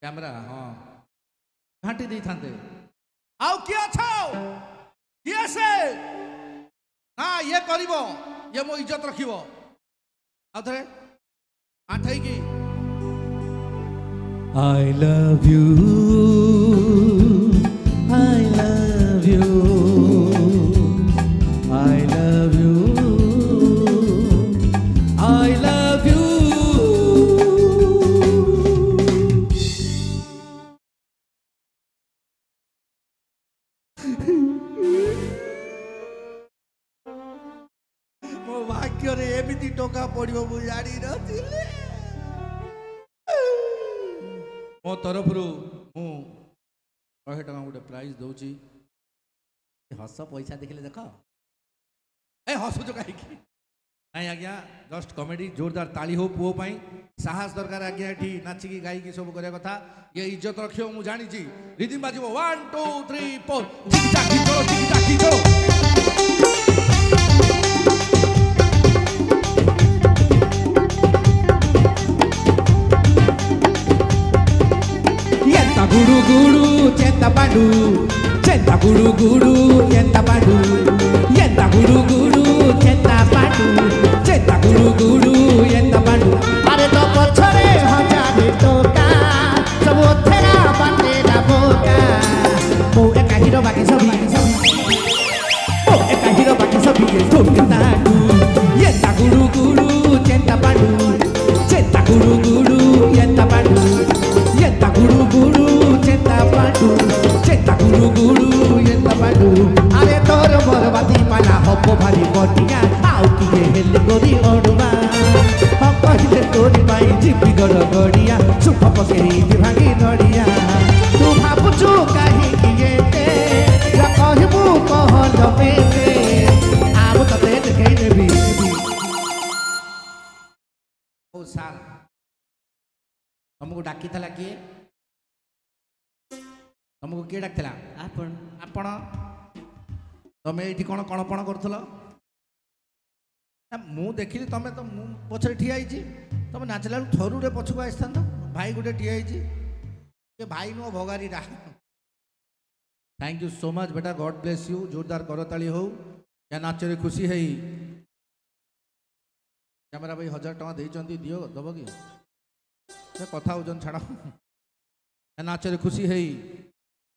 କ୍ୟାମେରା ହଁ ଘାଣ୍ଟି ଦେଇଥାନ୍ତେ ଆଉ କିଏ ଅଛ କିଏ ସେ ନା ଇଏ କରିବ ଇଏ ମୋ ଇଜ୍ଜତ ରଖିବ ଆଉ ଥରେ ଆଣ୍ଠେଇକି I love you. सर्विस दौ हस पैसा देखे देख ए हसु कहीं आज्ञा जस्ट कमेडी जोरदार ताली हो पुओपाई साहस दरकार आज्ञा ये नाचिकी गायक सब कर इज्जत रख जानी रिदिम बाजी वन टू थ्री फोर ఎంత పడు చెంత గుడు గుడు ఎంత పడు হেলি করি অড়ুয়া কহিলে তোরি পাই জিপি গড় গড়িয়া সুখ পকেই ভাঙি নড়িয়া তু ভাবুছু কাহিকি এতে କହିବୁ କହ ଲପେତେ ଆଉ ତତେ ଦେଖେଇ ଦେବି ହଉ ସାର୍ ତମକୁ ଡାକିଥିଲା କିଏ ତମକୁ କିଏ ଡାକିଥିଲା ଆପଣ ଆପଣ ତମେ ଏଇଠି କ'ଣ କ'ଣ କ'ଣ କରୁଥିଲ ମୁଁ ଦେଖିଲି ତୁମେ ତ ମୁଁ ପଛରେ ଠିଆ ହେଇଛି ତୁମେ ନାଚିଲା ବେଳକୁ ଥରୁ ପଛକୁ ଆସିଥାନ୍ତ ଭାଇ ଗୋଟେ ଠିଆ ହେଇଛି ସେ ଭାଇ ନୁହଁ ଭଗାରୀରା ଥ୍ୟାଙ୍କ ୟୁ ସୋ ମଚ୍ ବେଟା ଗଡ଼ ବ୍ଲେସ୍ ୟୁ ଜୋରଦାର କରତାଳି ହେଉ ଏ ନାଚରେ ଖୁସି ହେଇ କ୍ୟାମେରା ଭାଇ ହଜାର ଟଙ୍କା ଦେଇଛନ୍ତି ଦିଅ ଦେବ କି ସେ କଥା ହେଉଛନ୍ତି ଛାଡ଼ ଏ ନାଚରେ ଖୁସି ହେଇ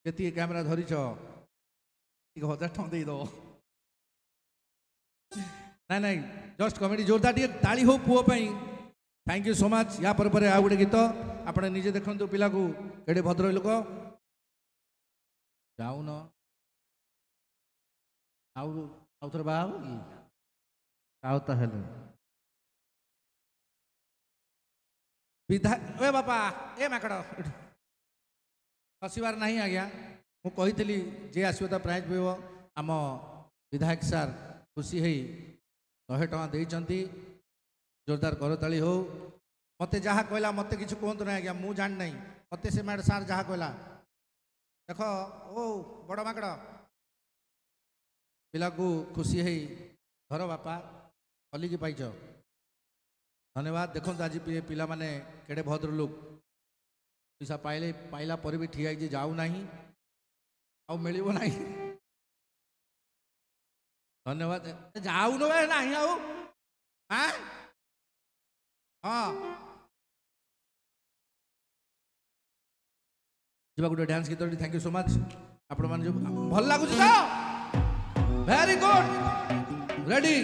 କେତିକି କ୍ୟାମେରା ଧରିଛ ଟିକେ ହଜାର ଟଙ୍କା ଦେଇଦେବ ନାଇଁ ନାଇଁ ଜଷ୍ଟ କମେଡ଼ି ଜୋରଦାର ଟିକେ ତାଳି ହଉ ପୁଅ ପାଇଁ ଥ୍ୟାଙ୍କ ୟୁ ସୋ ମଚ୍ ୟା ପରେ ପରେ ଆଉ ଗୋଟେ ଗୀତ ଆପଣ ନିଜେ ଦେଖନ୍ତୁ ପିଲାକୁ କେଡ଼େ ଭଦ୍ର ଲୋକ ଯାଉନ ଆଉ ଆଉ ଥରେ ବାହା ହବ କି ଆଉ ତାହେଲେ ବିଧା ଏ ବାପା ଏ ମାକଡ଼ ଖସିବାର ନାହିଁ ଆଜ୍ଞା ମୁଁ କହିଥିଲି ଯିଏ ଆସିବ ତା ପ୍ରାଇଜ୍ ପାଇବ ଆମ ବିଧାୟକ ସାର୍ ଖୁସି ହେଇ ଶହେ ଟଙ୍କା ଦେଇଛନ୍ତି ଜୋରଦାର କରତାଳି ହଉ ମୋତେ ଯାହା କହିଲା ମୋତେ କିଛି କୁହନ୍ତୁ ନାହିଁ ଆଜ୍ଞା ମୁଁ ଜାଣିନାହିଁ ମୋତେ ସେ ମ୍ୟାଡ଼୍ ସାର୍ ଯାହା କହିଲା ଦେଖ ଓ ବଡ଼ ମାଙ୍କଡ଼ ପିଲାକୁ ଖୁସି ହେଇ ଧର ବାପା ଖଲିକି ପାଇଛ ଧନ୍ୟବାଦ ଦେଖନ୍ତୁ ଆଜି ପିଲାମାନେ କେଡ଼େ ଭଦ୍ର ଲୋକ ପଇସା ପାଇଲେ ପାଇଲା ପରେ ବି ଠିଆ ହେଇଛି ଯାଉନାହିଁ ଆଉ ମିଳିବ ନାହିଁ धन्यवाद जाऊ वे हाँ जी गोटे डांस गीत थैंक यू सो मच आप भल लगुच very good ready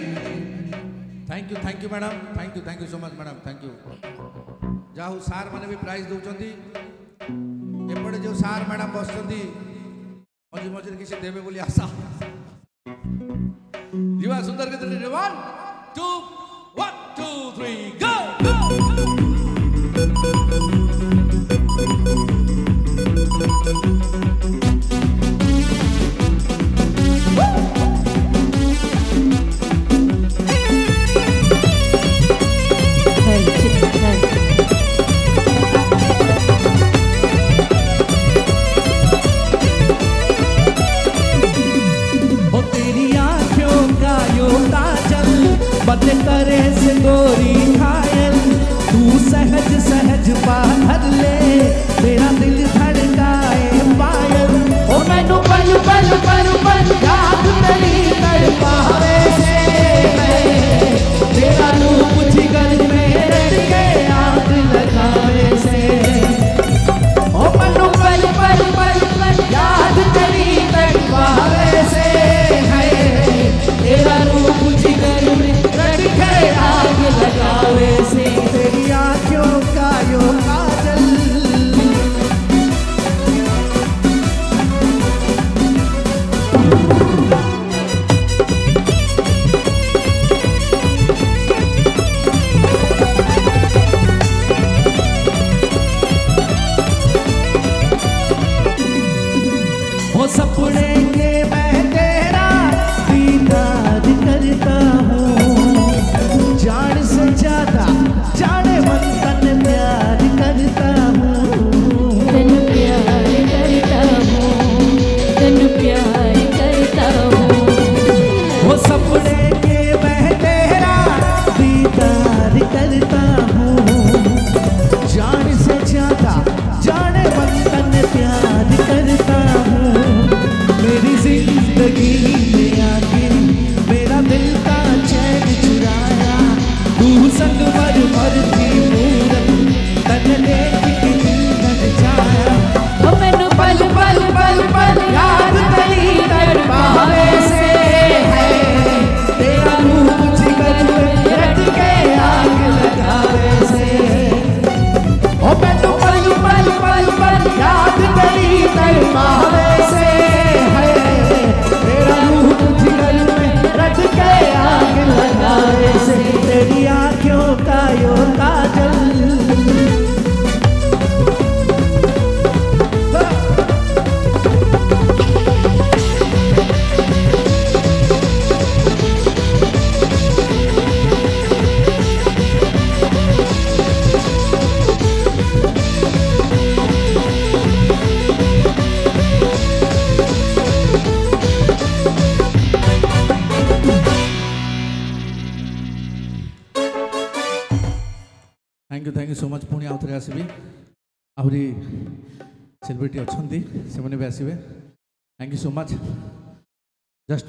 thank you thank you madam thank you thank you so much madam thank you जा सार मैंने भी प्राइज दौरान जो सार मैडम बस मझे मझे किसी देवे आशा Jiwa Suntar kita 3, 1, two one two three. go! जज्बा धर ले तेरा दिल धड़काए पायल ओ मैनू पायू पायू पायू पायू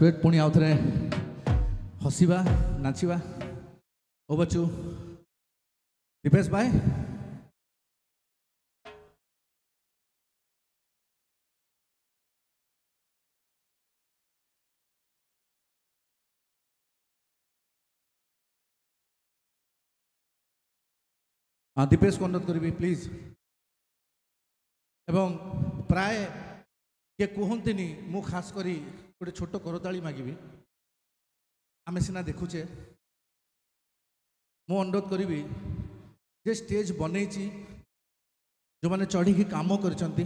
ୱେଟ୍ ପୁଣି ଆଉ ଥରେ ହସିବା ନାଚିବା ଓ ବଚୁ ଦିପେଶ ଭାଇ हाँ दीपेश को अनुरोध करी प्लीज एवं प्राय किए कहते खास करी ଗୋଟେ ଛୋଟ କରତାଳି ମାଗିବି ଆମେ ସିନା ଦେଖୁଛେ ମୁଁ ଅନୁରୋଧ କରିବି ଯେ ଷ୍ଟେଜ୍ ବନେଇଛି ଯେଉଁମାନେ ଚଢ଼ିକି କାମ କରିଛନ୍ତି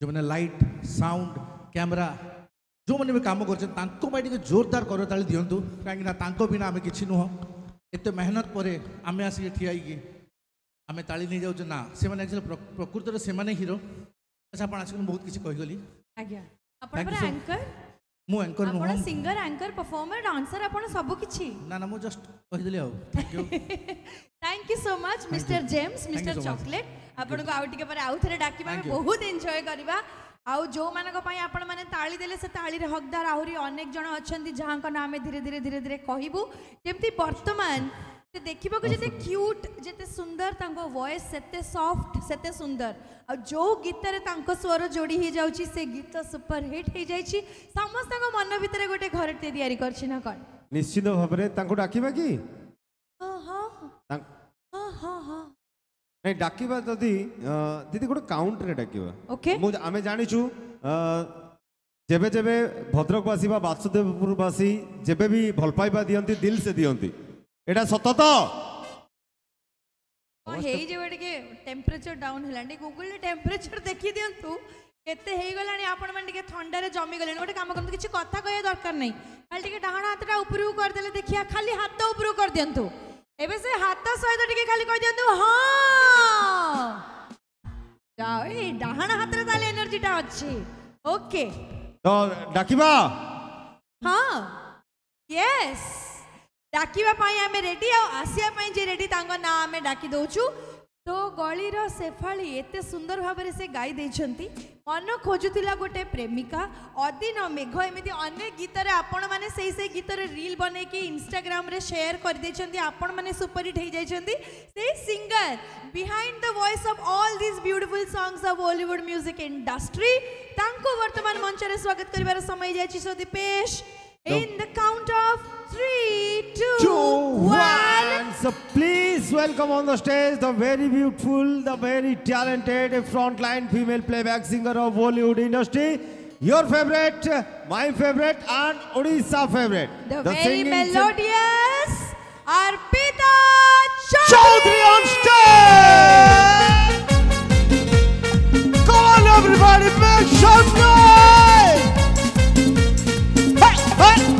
ଯେଉଁମାନେ ଲାଇଟ୍ ସାଉଣ୍ଡ କ୍ୟାମେରା ଯେଉଁମାନେ ବି କାମ କରୁଛନ୍ତି ତାଙ୍କ ପାଇଁ ଟିକେ ଜୋରଦାର କରତାଳି ଦିଅନ୍ତୁ କାହିଁକିନା ତାଙ୍କ ବିନା ଆମେ କିଛି ନୁହଁ ଏତେ ମେହନତ ପରେ ଆମେ ଆସିକି ଠିଆ ହେଇକି ଆମେ ତାଳି ନେଇଯାଉଛୁ ନା ସେମାନେ ଆସିଲେ ପ୍ରକୃତରେ ସେମାନେ ହିରୋ ଆଚ୍ଛା ଆପଣ ଆସିକି ମୁଁ ବହୁତ କିଛି କହିଗଲି ଆଜ୍ଞା ଆପଣ ପରା ଆଙ୍କର ମୁଁ ଆଙ୍କର ନୁହଁ ଆପଣ ସିଙ୍ଗର ଆଙ୍କର ପରଫର୍ମର ଡ୍ୟାନ୍ସର ଆପଣ ସବୁ କିଛି ନା ନା ମୁଁ ଜଷ୍ଟ କହିଦେଲି ଆଉ thank you so much mister James mister chocolate ଆପଣଙ୍କୁ ଆଉ ଟିକେ ପରେ ଆଉ ଥରେ ଡାକିବା ଆମେ ବହୁତ ଏନ୍ଜୟ କରିବା ଆଉ ଯେଉଁମାନଙ୍କ ପାଇଁ ଆପଣମାନେ ତାଳି ଦେଲେ ସେ ତାଳିରେ ହକଦାର ଆହୁରି ଅନେକ ଜଣ ଅଛନ୍ତି ଯାହାଙ୍କ ନାଁ ଆମେ ଧୀରେ ଧୀରେ ଧୀରେ ଧୀରେ କହିବୁ ଯେମିତି ବର୍ତ୍ତମାନ देखा जिते क्यूट जिते सुंदर वॉइस सेते सॉफ्ट सेते सुंदर आ जो गीत स्वर जोड़ी ही जाऊँगी से गीत सुपर हिट हो जाए समस्त मन भितर गोटे घर टेयर कर निश्चित भाव में डाक नहीं डाक जदि दीदी गोटे काउंट रे डाक ओके आम जानी जेबे जेबे भद्रक बासी वासुदेवपुर बासी जेबे भी भल पाइबा दियंती दिल से दियंती এটা সত তো ହେଇଯିବ ଟିକେ ଟେମ୍ପରେଚର ଡାଉନ ହେଲାଣି ଗୁଗୁଲରେ ଟେମ୍ପରେଚର ଦେଖିଦିଅନ୍ତୁ କେତେ ହେଇଗଲାଣି ଆପଣମାନେ ଟିକେ ଥଣ୍ଡାରେ ଜମିଗଲେଣି ଗୋଟେ କାମ କରନ୍ତୁ କିଛି କଥା କହିବା ଦରକାର ନାହିଁ ଖାଲି ଟିକେ ଡାହାଣ ହାତଟା ଉପରକୁ କରିଦେଲେ ଦେଖିବା ଖାଲି ହାତ ଉପରକୁ କରିଦିଅନ୍ତୁ ଏବେ ସେ ହାତ ସହିତ ଟିକେ ଖାଲି କହିଦିଅନ୍ତୁ ହଁ ଯାଅ ଏଇ ଡାହାଣ ହାତରେ ତାହେଲେ ଏନର୍ଜିଟା ଅଛି ଓକେ ତ ଡାକିବା ହଁ ୟେସ୍ डाकवाई रेडी आसवापी रेडी ना आम डाक दौ तो एत सुंदर भाव से गाई मन खोजुला गोटे प्रेमिका अदिन मेघ एमती अनेक मैंने गीत रिल बन इनग्राम सेयार करदे आपण मैंने हो जाती singer behind the voice of all this beautiful songs music industry तुम मंच में स्वागत कर समय जाए सदीपेश in the count of three, two, two one. one. So please welcome on the stage the very beautiful, the very talented frontline female playback singer of Bollywood industry. Your favorite, my favorite and Odisha favorite. The, the very melodious Arpita Chaudhary. on stage! Come on everybody, make some noise! Hey, hey.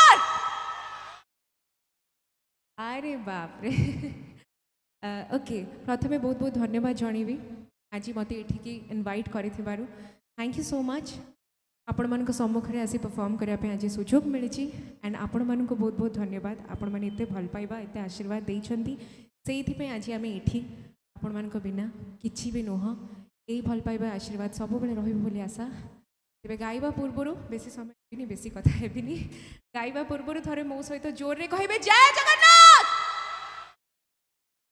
अरे बाप रे okay प्रथम बहुत बहुत धन्यवाद जन आज मत की इनवैट कर थैंक यू सो मच आपण मान सम्मुखें आज परफर्म करने आज सुजोग मिली एंड आपण मान बहुत बहुत धन्यवाद आपण मैंने भल पाइबा ये आशीर्वाद देखें आज आम इपण मान बिना कि नुह यही भल पाइबा आशीर्वाद सब बड़े रही आशा तेज गायबा पूर्व बेस समय बेस कथी गायबा पूर्व थोड़े मो सहित जोर से कहे जय जगत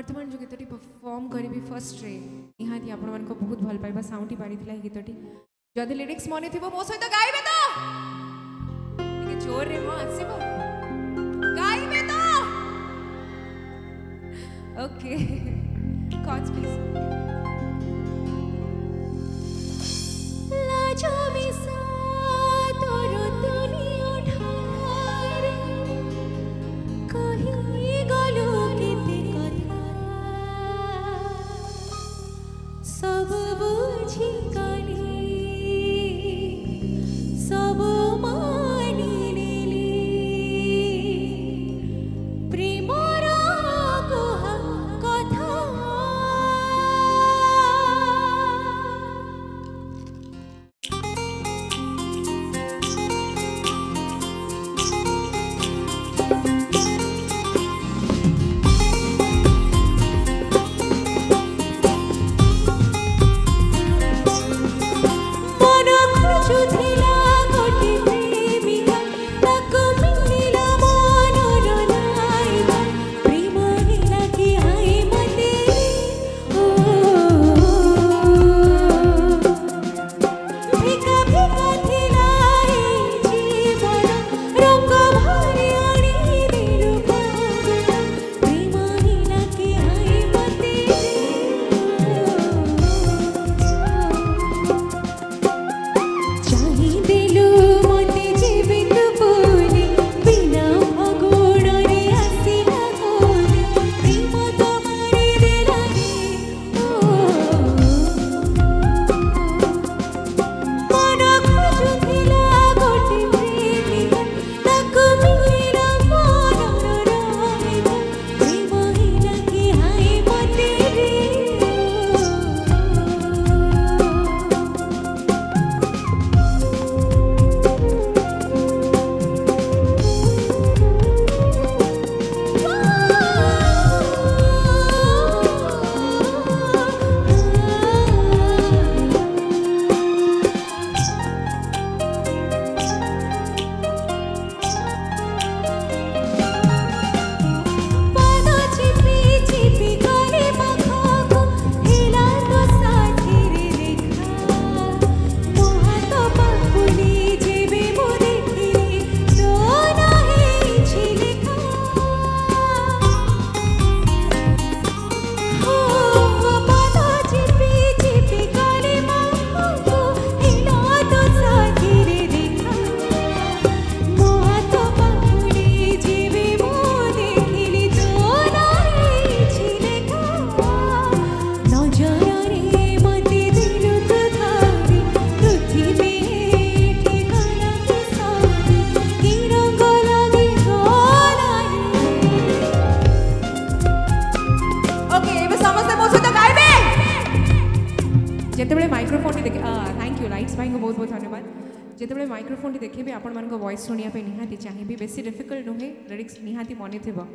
वर्तमान जो गीत परफर्म करी फर्स्ट निहां आप बहुत भल पाइबा साउंड पारी गीत जदि लिरिक्स मन थी मो सहित गाइबे तो जोर रे हाँ आस ओके этого.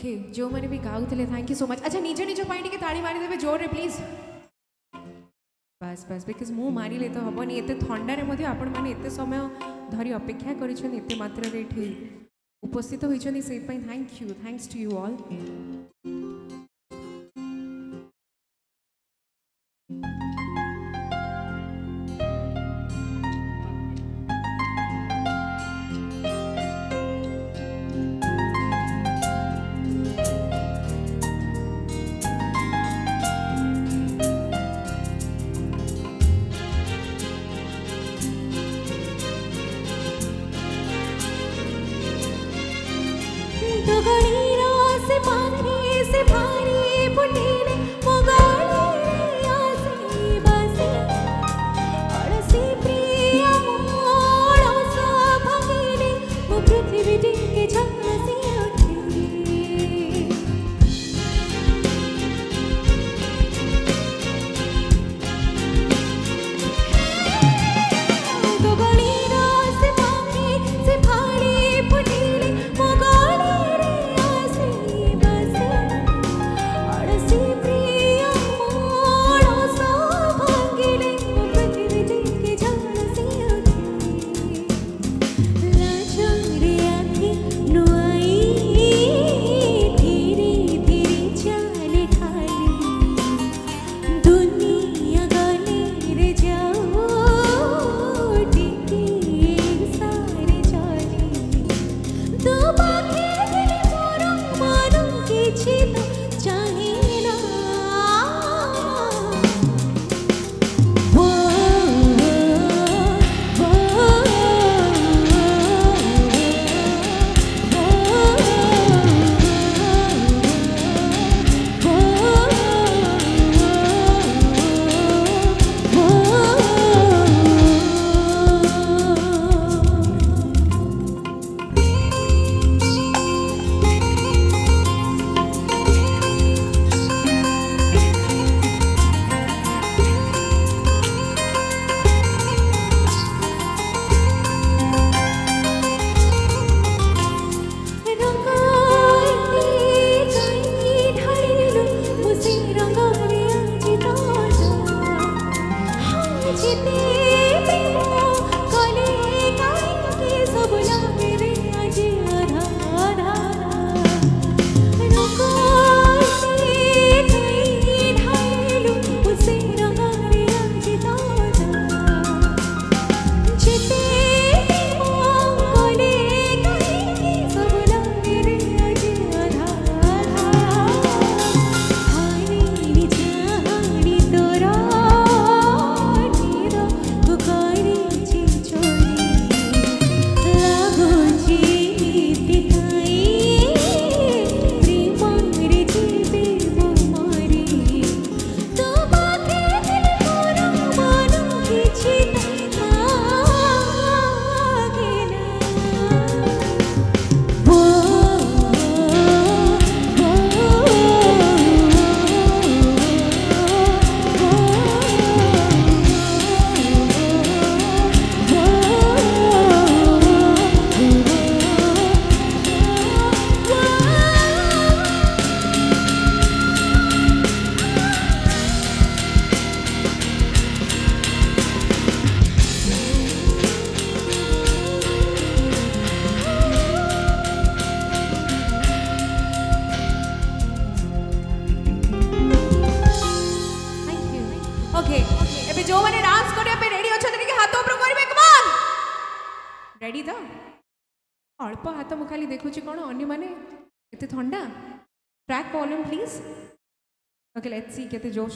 ओके जो मैंने भी మీకు थे थैंक यू सो मच अच्छा नीचे नीचे पार्टी के ताड़ी मारी देवे जोर रे प्लीज बस बस बिकज मु मारिले तो हेनी एत थंडारे आपण मैंने एत समय धरी अपेक्षा करते मात्र ये उपस्थित होती से thank you thanks to you all Pari பொன்னேனே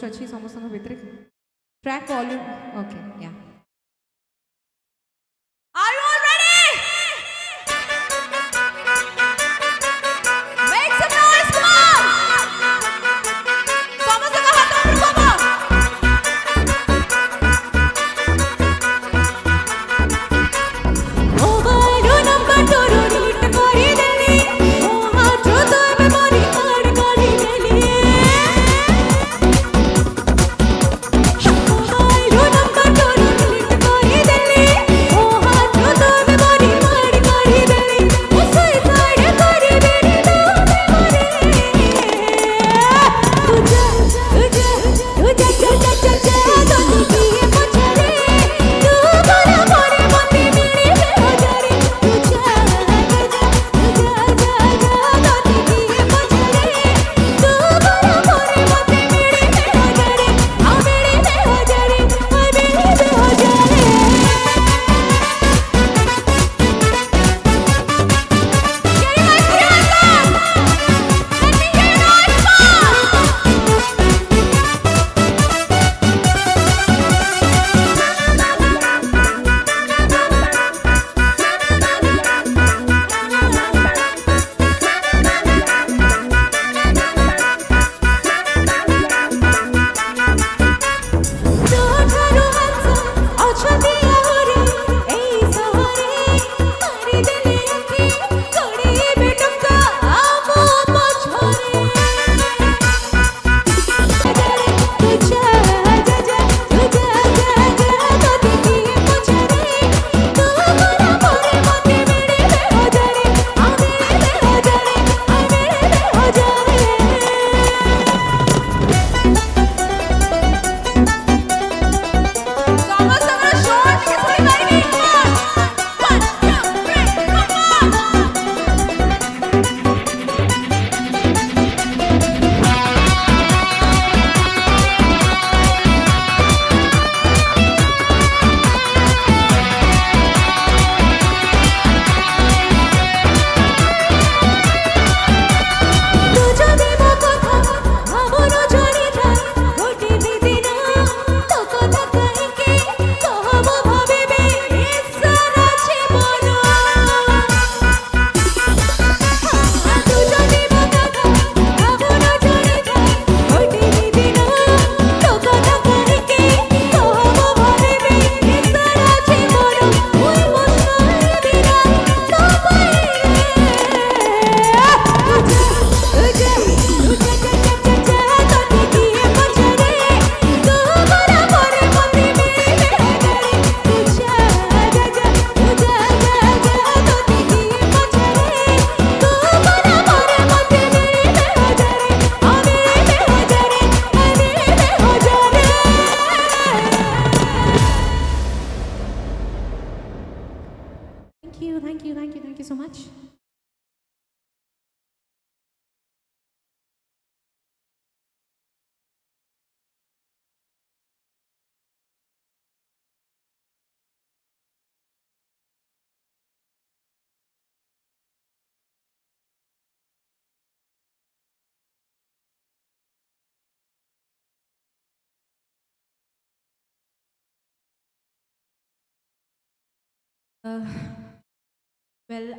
अच्छी समस्या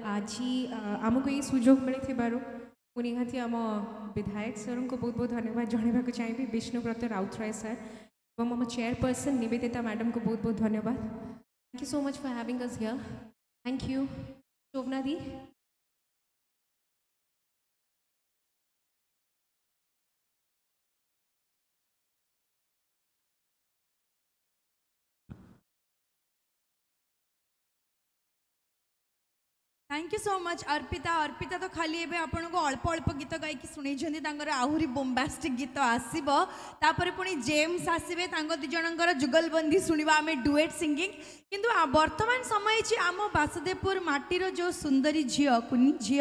आज आम को ये सुजोग मिले मुझे आम विधायक सर को बहुत बहुत धन्यवाद जनवाक चाहिए विष्णुव्रत राउतराय सर और आम चेयरपर्सन नवेदिता मैडम को बहुत बहुत धन्यवाद thank you so much for having us here thank you Shobhana the thank you so much Arpita Arpita तो खाली ए आपको अल्प अल्प गीत गायकी शुणी आहरी बोम्बास्टिक गीत आसो तापर पुणी जेम्स आसवे दिजर जुगलबंदी शुणा आम डुएट सिंगिंग किंतु बर्तमान समय जी आम बासुदेवपुर माटीर जो सुंदरी झी कु झी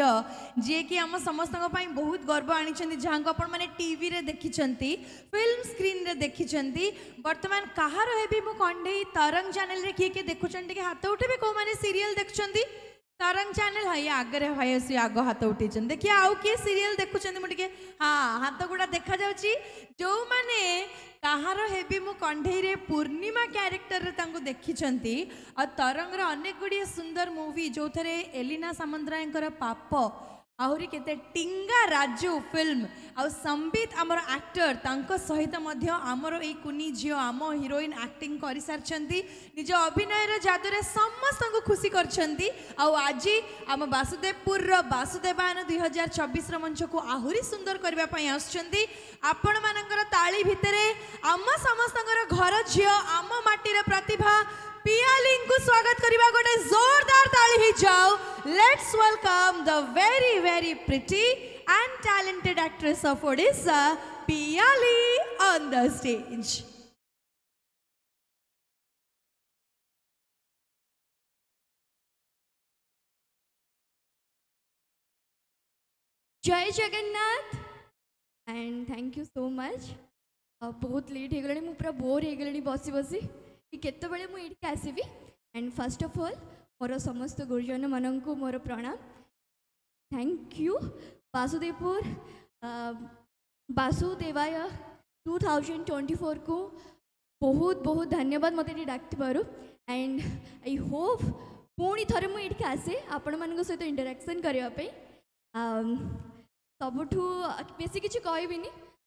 जी आम समस्त बहुत गर्व आनी जहाँ को टीवी देखी फिल्म स्क्रीन रे देखी बर्तमान कहार है मुझे कंडे तरंग चेल किए किए देखुं हाथ उठे कौ मैंने सीरीयल देखुं तरंग चैनल हाई आगे भाई आग हाथ उठे देखिए आउ किए सीरीयल देखुं मुझे हाँ हाथ गुड़ा देखा जो मैंने କାହାର ହେବି ମୁଁ କଣ୍ଢେଇରେ ପୂର୍ଣ୍ଣିମା କ୍ୟାରେକ୍ଟରରେ ତାଙ୍କୁ ଦେଖିଛନ୍ତି ଆଉ ତରଙ୍ଗର ଅନେକ ଗୁଡ଼ିଏ ସୁନ୍ଦର ମୁଭି ଯେଉଁଥିରେ ଏଲିନା ସାମନ୍ତରାୟଙ୍କର ପାପ ଆହୁରି କେତେ ଟିଙ୍ଗା ରାଜୁ ଫିଲ୍ମ ଆଉ ସମ୍ବିତ ଆମର ଆକ୍ଟର ତାଙ୍କ ସହିତ ମଧ୍ୟ ଆମର ଏଇ କୁନି ଝିଅ ଆମ ହିରୋଇନ୍ ଆକ୍ଟିଂ କରିସାରିଛନ୍ତି ନିଜ ଅଭିନୟର ଜାଦୁରେ ସମସ୍ତଙ୍କୁ ଖୁସି କରିଛନ୍ତି ଆଉ ଆଜି ଆମ ବାସୁଦେବପୁରର ବାସୁଦେବାୟନ ଦୁଇ ହଜାର ଚବିଶର ମଞ୍ଚକୁ ଆହୁରି ସୁନ୍ଦର କରିବା ପାଇଁ ଆସୁଛନ୍ତି ଆପଣମାନଙ୍କର ତାଳି ଭିତରେ ଆମ ସମସ୍ତଙ୍କର ଘର ଝିଅ ଆମ ମାଟିର ପ୍ରତିଭା पिया लिंग को स्वागत करिबा गोटे जोरदार ताली ही जाओ let's welcome the very very pretty and talented actress of Odisha Piyali on the stage जय Jagannath and thank you so much बहुत लेट हो गला पूरा बोर हो गली बसी बसी କେତେବେଳେ आसवि एंड फर्स्ट ଆଣ୍ଡ ଫାଷ୍ଟ मोर समस्त गुरुजन मान ଗୁରୁଜନମାନଙ୍କୁ ମୋର ପ୍ରଣାମ थैंक यू वासुदेवपुर वासुदेवाय टू थाउजेंड ट्वेंटी फोर को बहुत बहुत धन्यवाद मत डाक्तिवर एंड आई होप पुणी थे मुझे आसे आपण मान सहित इंटराक्शन करने सब बेस किसी कह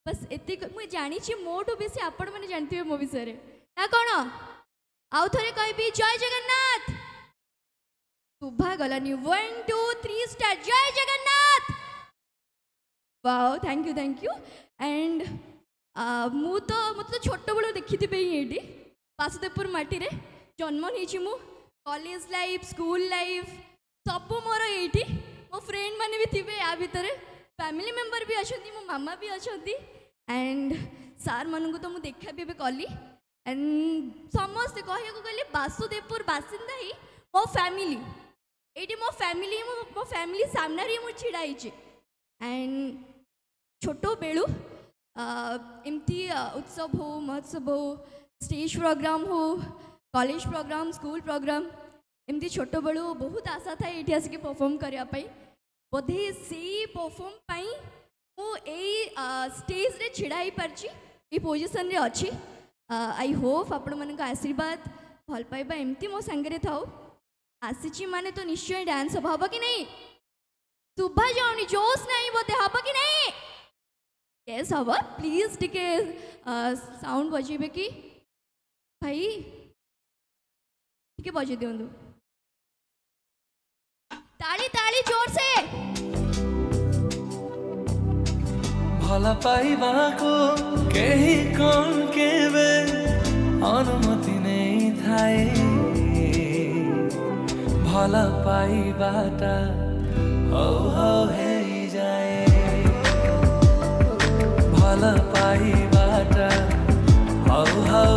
बस एत मुझे जानी मोटू बेस आपण मैंने जानते हैं मो विषय ना कौन ଆଉ ଥରେ କହିବି ଜୟ ଜଗନ୍ନାଥ ଶୁଭାଗଲାନି one two three star Jay Jagannath wow thank you thank you and ମୁଁ ତ ମୋତେ ତ ଛୋଟବେଳୁ ଦେଖିଥିବେ ହିଁ ଏଇଠି ବାସୁଦେବପୁର ମାଟିରେ ଜନ୍ମ ନେଇଛି ମୁଁ କଲେଜ ଲାଇଫ୍ ସ୍କୁଲ ଲାଇଫ୍ ସବୁ ମୋର ଏଇଠି ମୋ ଫ୍ରେଣ୍ଡମାନେ ବି ଥିବେ ୟା ଭିତରେ ଫ୍ୟାମିଲି ମେମ୍ବର ବି ଅଛନ୍ତି ମୋ ମାମା ବି ଅଛନ୍ତି ଆଣ୍ଡ ସାର୍ମାନଙ୍କୁ ତ ମୁଁ ଦେଖା ବି ଏବେ କଲି समस्ते कह बासुदेवपुर बासीदा ही मो फैमिली ये मो फैमिली मो मो फैमिली सामने ही मुझे ढाई एंड छोट बेलू एमती उत्सव हो महोत्सव हो स्टेज प्रोग्राम हो कॉलेज प्रोग्राम स्कूल प्रोग्राम एमती छोट बेलू बहुत आशा था ये आसिक परफर्म करने बोधे से परफर्म पर मु स्टेज ढड़ा ही पार्टी ये पोजिशन अच्छी आई होप आप आशीर्वाद भल पाइबा एमती मो सांग थाओ आसी माने तो निश्चय डांस हम हम कि नहीं शुभा जाऊनी जोश नहीं बोते हम कि नहीं यस हम प्लीज टिके साउंड बजे कि भाई टिके बजे दिंतु ताली ताली जोर से भला पाइबा को କେହି କ'ଣ କେବେ ଅନୁମତି ନେଇଥାଏ ଭଲ ପାଇବାଟା ହଉ ହଉ ହେଇଯାଏ ଭଲ ପାଇବାଟା ହଉ ହଉ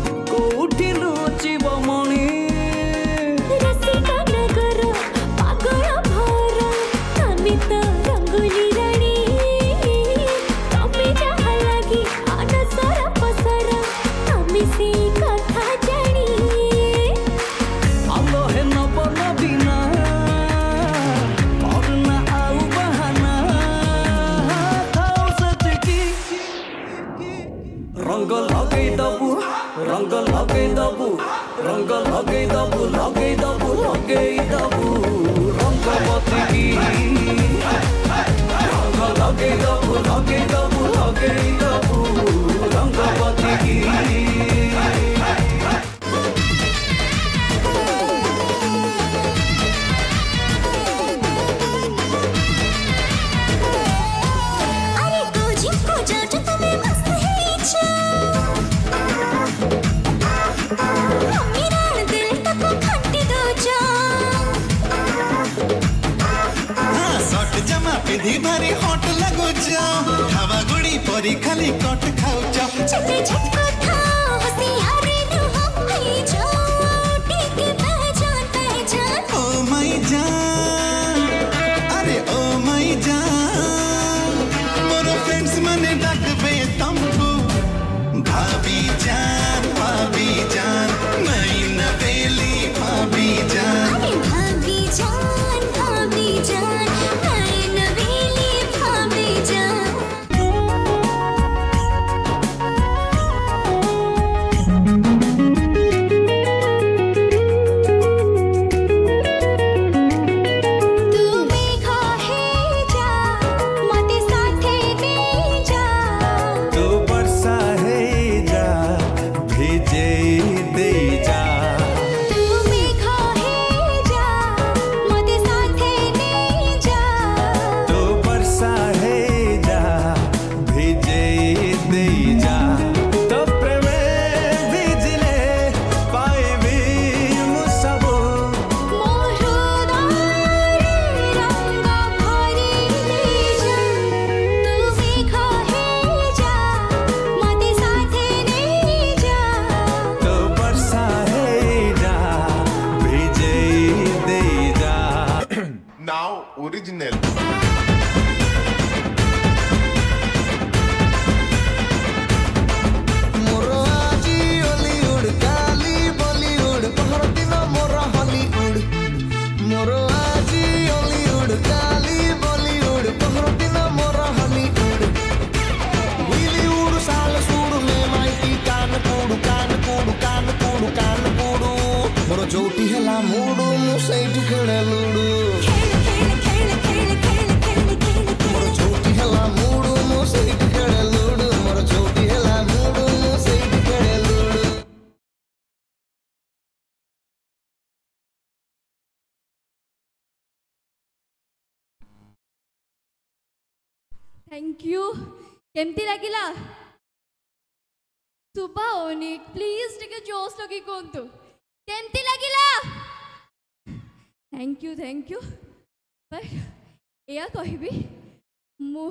chak chak chak एमती लगिला सुभाओनिक प्लीज टिके जोस लगी कोंतु केमती लगिला थैंक यू थैंक यू पर या कहबी मु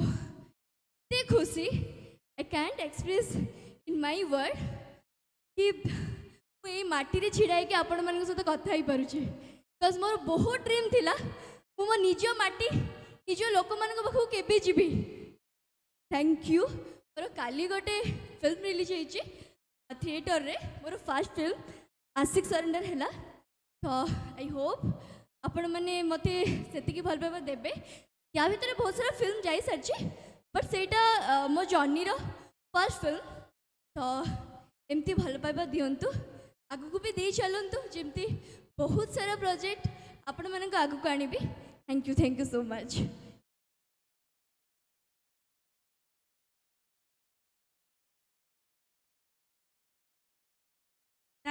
ते खुशी I can't express in my word कि मुझे मटी ढड़ाई कि आपण मान सहित कथा ही पारे बिकज मोर बहुत ड्रीम थिला मु मो निज मटी निज लोक मान पाखक केबे जीवी थैंक यू मोर का गोटे फिल्म रिलीज होती थिएटर रे मोर फास्ट फिल्म आशिक सरेंडर है तो आई होप आपण मैंने मत से भल भाव देवे या भितर बहुत सारा फिल्म जा सारी बट से मो जर्नी फास्ट फिल्म तो एमती भल पाइबा दिंतु आग को भी दे चलतु जमती बहुत सारा प्रोजेक्ट आपण मान आगक आनबी thank you thank you so much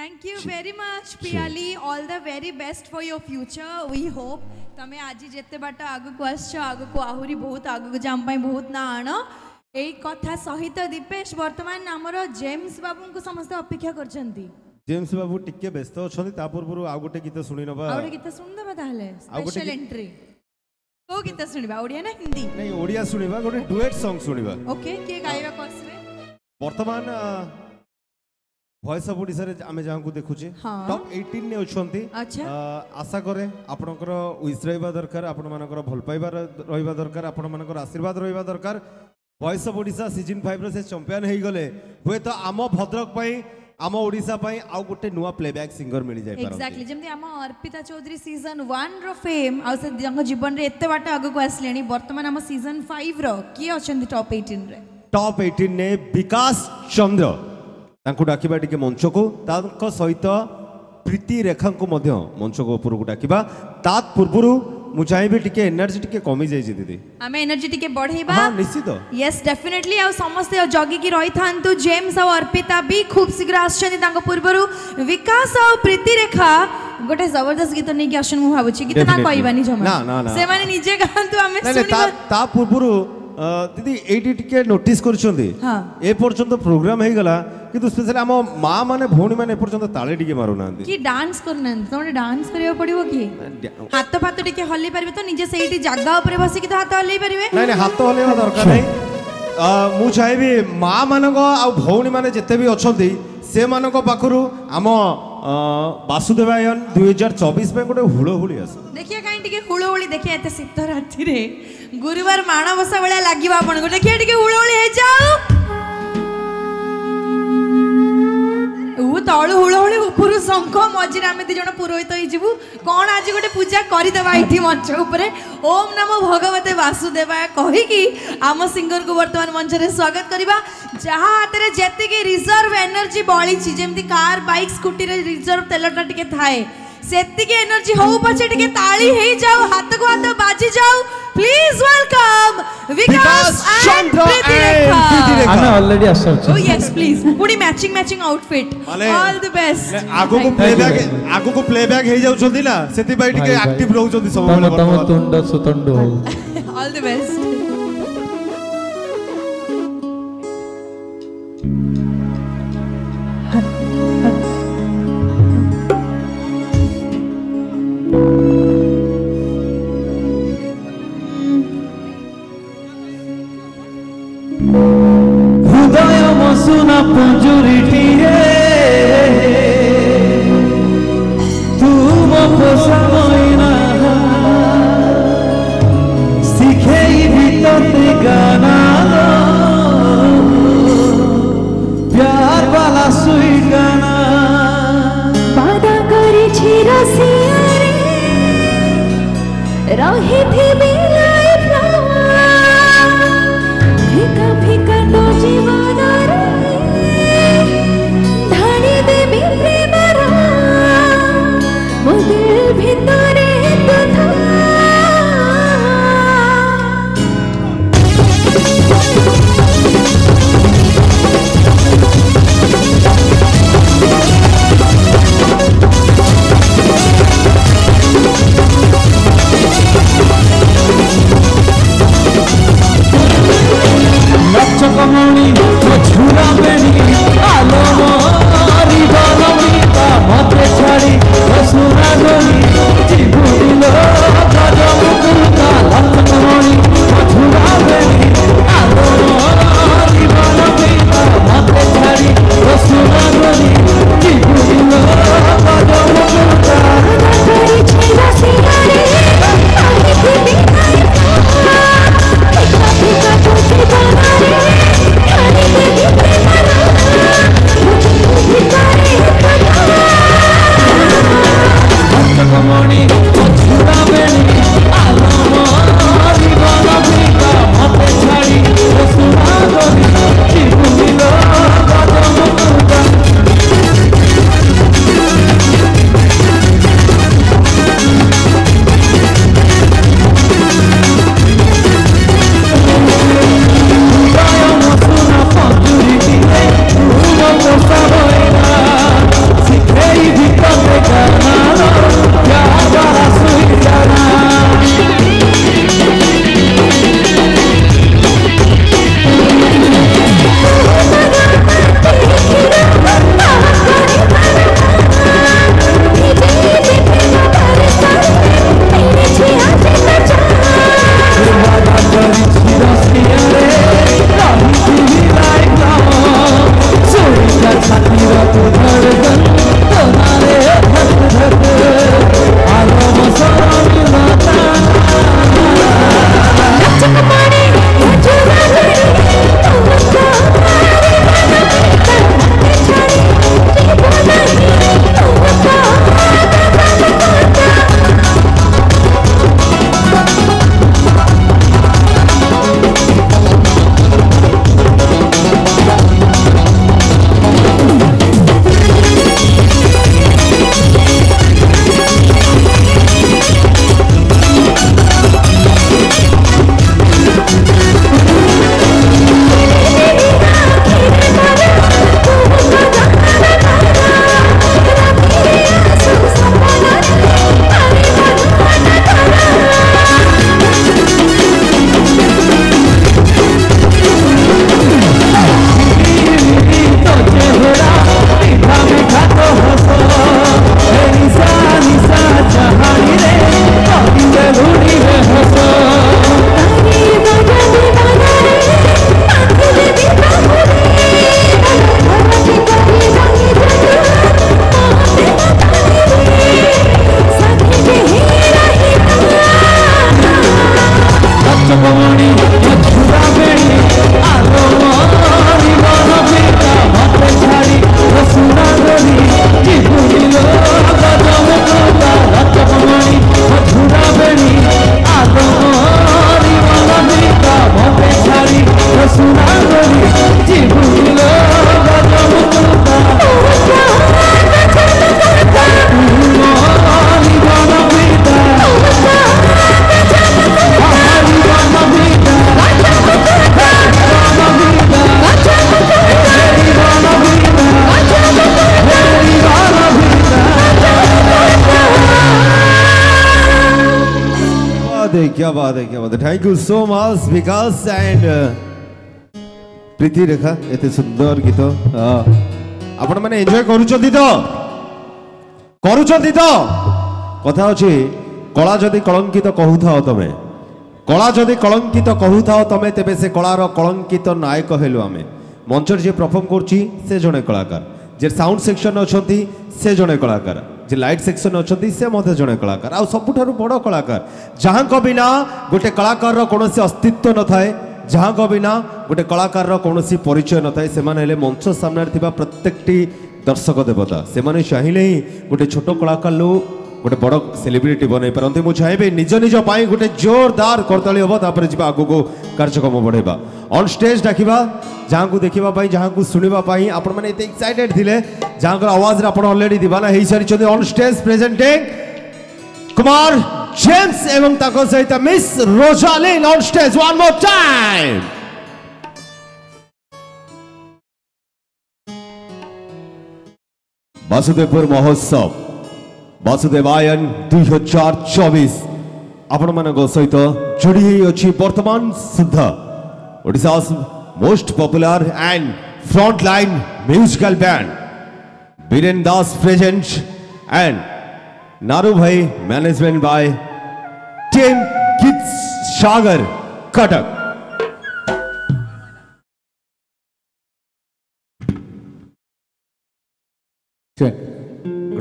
thank you very much Piyali all the very best for your future we hope તમે ଆଜି ଯେତେ ବାଟ ଆଗକୁ ଆସିଛ ଆଗକୁ ଆହୁରି ବହୁତ ଆଗକୁ ଯାମ ପାଇଁ ବହୁତ ନା ଆଣ ଏଇ କଥା ସହିତ ଦୀପେଶ ବର୍ତ୍ତମାନ ଆମର ଜେମ୍ସ ବାବୁଙ୍କୁ ସମସ୍ତେ ଅପେକ୍ଷା କରିଛନ୍ତି ଜେମ୍ସ ବାବୁ ଟିକେ ବ୍ୟସ୍ତ ଅଛନ୍ତି ତା ପୂର୍ବରୁ ଆଉ ଗୋଟେ ଗୀତ ଶୁଣିନେବା ଆଉ ଗୋଟେ ଗୀତ ଶୁଣିଦେବା ତାହେଲେ ସ୍ପେଶାଲ ଏଣ୍ଟ୍ରି କୋଉ ଗୀତ ଶୁଣିବା ଓଡ଼ିଆ ନା ହିନ୍ଦୀ ନାଇଁ ଓଡ଼ିଆ ଶୁଣିବା ଗୋଟେ ଡୁଏଟ୍ ସଙ୍ଗ ଶୁଣିବା ଓକେ କିଏ ଗାଇବାକୁ ଆସିବେ ବର୍ତ୍ତମାନ ভয়েস অফ ওড়িশার আমি যাহাঙ্কু দেখুছি টপ এইটিন নে অছন্তি আশা করে আপনার উইস রহবা দরকার আপনার ভাল পাইবার রহবা দরকার আপনার আশীর্বাদ রহবা দরকার voice of Odisha season five say champion হয়ে গেলে হুয়েত আম ভদ্রক পাই ଆମ ଓଡ଼ିଶା ପାଇଁ ଆଉ ଗୋଟେ ନୂଆ ପ୍ଲେବ୍ୟାକ୍ ସିଙ୍ଗର ମିଳିଯାଏ ଏକ୍ଜାକ୍ଟଲି ଯେମିତି ଆମ ଅର୍ପିତା ଚୌଧୁରୀ ସିଜନ୍ ୱାନ୍ର ଫେମ୍ ଆଉ ସେ বাট ଜୀବନରେ ଏତେ ବାଟ ଆଗକୁ ଆସିଲେଣି ବର୍ତ୍ତମାନ ଆମ ସିଜନ୍ ଫାଇଭ୍ର କିଏ ଅଛନ୍ତି ଟପ୍ ଏଇଟିନ୍ରେ ଟପ୍ ଏଇଟିନ୍ରେ ବିକାଶ ଚନ୍ଦ୍ର ତାଙ୍କୁ ଡାକିବା ଟିକେ ମଞ୍ଚକୁ ତାଙ୍କ ସହିତ ପ୍ରୀତି ରେଖାଙ୍କୁ ମଧ୍ୟ ମଞ୍ଚକ ଉପରକୁ ଡାକିବା ତା ପୂର୍ବରୁ ମୁଁ ଚାହିଁବି ଟିକେ ଏନର୍ଜି ଟିକେ କମି ଯାଇଛି ଦିଦି ଆମେ ଏନର୍ଜି ଟିକେ ବଢେଇବା ହଁ ନିଶ୍ଚିତ ୟେସ୍ ଡେଫିନେଟଲି ଆଉ ସମସ୍ତେ ଆଉ ଜଗିକି ରହିଥାନ୍ତୁ ଜେମ୍ସ ଆଉ ଅର୍ପିତା ବି ଖୁବ୍ ଶୀଘ୍ର ଆସୁଛନ୍ତି ତାଙ୍କ ପୂର୍ବରୁ ବିକାଶ ଆଉ ପ୍ରୀତି ରେଖା ଗୋଟେ ଜବରଦସ୍ତ ଗୀତ ନେଇକି ଆସୁଛନ୍ତି ମୁଁ ଭାବୁଛି ଗୀତ ନା କହିବାନି ଜମା ସେମାନେ ନିଜେ ଗାଆନ୍ତୁ ଆମେ ତା ପୂର୍ବରୁ দিদি এইটি টিকে নোটিস করছেন হ্যাঁ। এ পর্যন্ত প্রোগ্রাম হয়ে গলা কিন্তু স্পেশালি আমার মা মানে ভৌণী মানে এ পর্যন্ত তালে টিকে মারু না কি ডান্স করু না তোমাকে ডান্স করিও পড়িব কি হাত ফাত টিকে হলি পারবে তো নিজে সেইটি জায়গা উপরে বসে কি তো হাত হলি পারবে না না হাত হলি হলাইবা হ্যাঁ। দরকার নাই মু চাইবি মা মানক ମୁଁ ଚାହିଁବି ମାଆମାନଙ୍କ ଆଉ ଭଉଣୀମାନେ ଯେତେ ବି ଅଛନ୍ତି ସେମାନଙ୍କ ପାଖରୁ ଆମ ବାସୁଦେବାୟନ ଦୁଇ ହଜାର ଚବିଶ ପାଇଁ ଗୋଟେ ହୁଳହୁଳି ଆସୁ ଦେଖିବା କାହିଁ ଟିକେ ହୁଳହୁଳି ଦେଖିବା ଏତେ ଶୀତ ରାତିରେ ଗୁରୁବାର ମାଣବସା ଭଳିଆ ଲାଗିବ ଆପଣଙ୍କୁ ଦେଖିବା ଟିକେ ହୁଳହୁଳି ହେଇଯାଉ ତଳୁ ହୁଳହୁଳି ଉପରୁ ଶଙ୍ଖ ମଝିରେ ଆମେ ଦୁଇ ଜଣ ପୁରୋହିତ ହେଇଯିବୁ କ'ଣ ଆଜି ଗୋଟେ ପୂଜା କରିଦେବା ଏଇଠି ମଞ୍ଚ ଉପରେ ଓମ୍ ନମ ଭଗବତେ ବାସୁଦେବା କହିକି ଆମ ସିଙ୍ଗରକୁ ବର୍ତ୍ତମାନ ମଞ୍ଚରେ ସ୍ୱାଗତ କରିବା ଯାହା ହାତରେ ଯେତିକି ରିଜର୍ଭ ଏନର୍ଜି ବଳିଛି ଯେମିତି କାର୍ ବାଇକ୍ ସ୍କୁଟିରେ ରିଜର୍ଭ ତେଲଟା ଟିକେ ଥାଏ ସେତିକି ଏନର୍ଜି ହଉ ପଛେ ଟିକେ ତାଳି ହେଇଯାଉ ହାତକୁ ହାତ ବାଜି ଯାଉ please welcome Bikash and Preeti Rekha ଆମେ ଅଲରେଡି ଆସୁଛୁ ଓ ୟେସ୍ ପ୍ଲିଜ ପୁଣି matching matching outfit all the best ଆଗକୁ ପ୍ଲେ ବ୍ୟାକ୍ ଆଗକୁ ପ୍ଲେ ବ୍ୟାକ୍ ହେଇ ଯାଉଛନ୍ତି ନା ସେଥିପାଇଁ ଟିକେ ଆକ୍ଟିଭ ରହୁଛନ୍ତି ସବୁବେଳେ ତମ ତୁଣ୍ଡ ସୁତଣ୍ଡ ହଉ ଅଲ ଦି ବେଷ୍ଟ सुना पुजुरिटी है तू वो पोसामोइना सीखे ही भी तो ते प्यार वाला सुई गाना बाधा करे छिरा सियारे रहे थे बिलाई फ्लावर फिका फिका कमाउनी म बेनी आलो म रिबालाउनी त मात्रै छाडी बस्नु रागोनी morning. क्या बात है क्या बात है thank you so much Vikas and Preeti Rekha এতে সুন্দর গীত আপন মানে এনজয় করুছেন তো করুছেন তো কথা অছি কলা যদি কলঙ্কিত কহুথাও তুমি কলা যদি কলঙ্কিত কহুথাও তুমি তেবে সে কলার কলঙ্কিত নায়ক হেলু আমি মঞ্চরে যে পরফর্ম করছি সে জনে কলাকার যে সাউন্ড সেকশন অনেক সে জনে কলাকার যে ଲାଇଟ୍ ସେକ୍ସନ୍ ଅଛନ୍ତି ସେ ମଧ୍ୟ ଜଣେ କଳାକାର ଆଉ ସବୁଠାରୁ ବଡ଼ କଳାକାର ଯାହାଙ୍କ ବିନା ଗୋଟେ କଳାକାରର କୌଣସି ଅସ୍ତିତ୍ୱ ନଥାଏ ଯାହାଙ୍କ ବିନା ଗୋଟେ କଳାକାରର କୌଣସି ପରିଚୟ ନଥାଏ ସେମାନେ ହେଲେ ମଞ୍ଚ ସାମ୍ନାରେ ଥିବା ପ୍ରତ୍ୟେକଟି ଦର୍ଶକ ଦେବତା ସେମାନେ ଚାହିଁଲେ ହିଁ ଗୋଟେ ଛୋଟ କଳାକାରରୁ गोटे बड़ सेलिब्रिटी बनई पारती मुझे चाहे निज निज गोटे जोरदार करताली हम तापर जी आग को कार्यक्रम बढ़ेगा अन् स्टेज डाकवा जहाँ देखापी जहाँ शुणापी आपण मैंने एक्साइटेड थे जहाँ आवाज अलरेडी दीवाना हो सारी on stage presenting Kumar James एवं सहित miss Rojalin on stage one more time Basudevpur महोत्सव वासुदेवायन दुई हजार चौबीस आपण मान सहित जोड़ी अच्छी बर्तमान सुधा Voda most popular and front line musical band Biren Das present and नारू भाई मैनेजमेंट बाय टेन गीत सागर कटक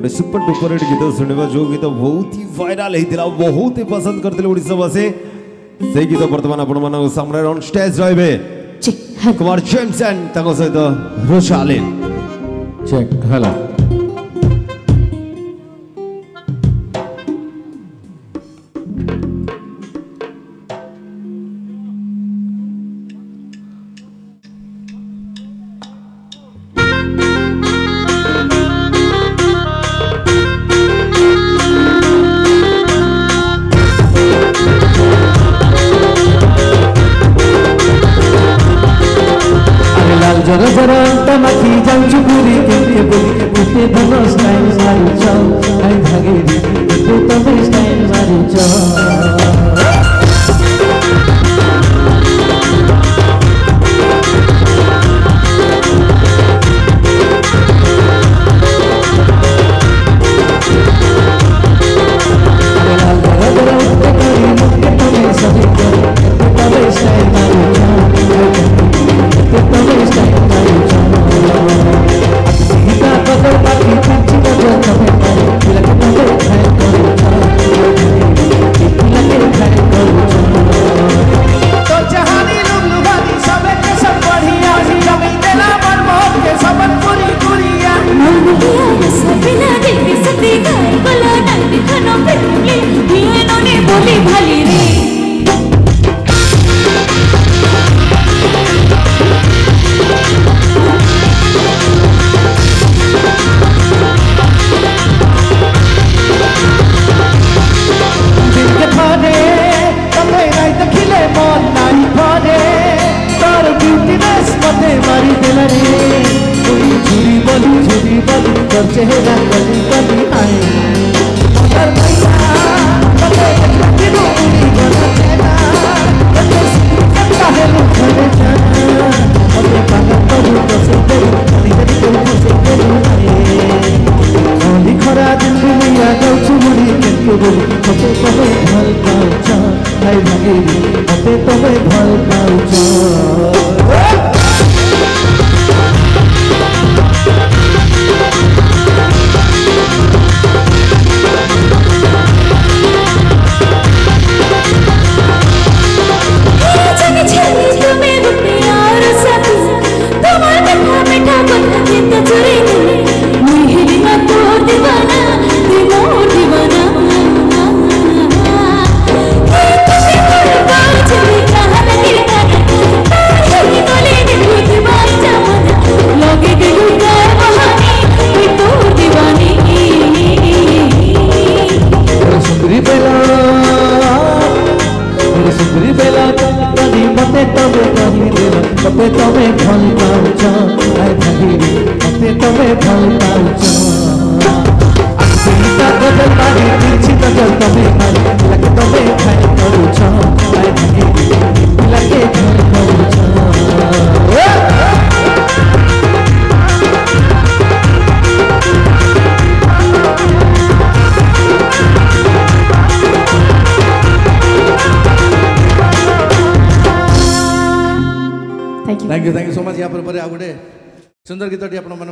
রে সুপার ডুপার গীত সোনিবা গীত বহুতই ভাইরাল হেই দিলা বহুতই পছন্দ করতিলে ওড়িশাবাসে সেই গীত বর্তমান আপন মান সামরে অন স্টেজে রইবে চেক কুমার জেমসন তাগো সৈতো রুচালেন চেক হলা dia આપણો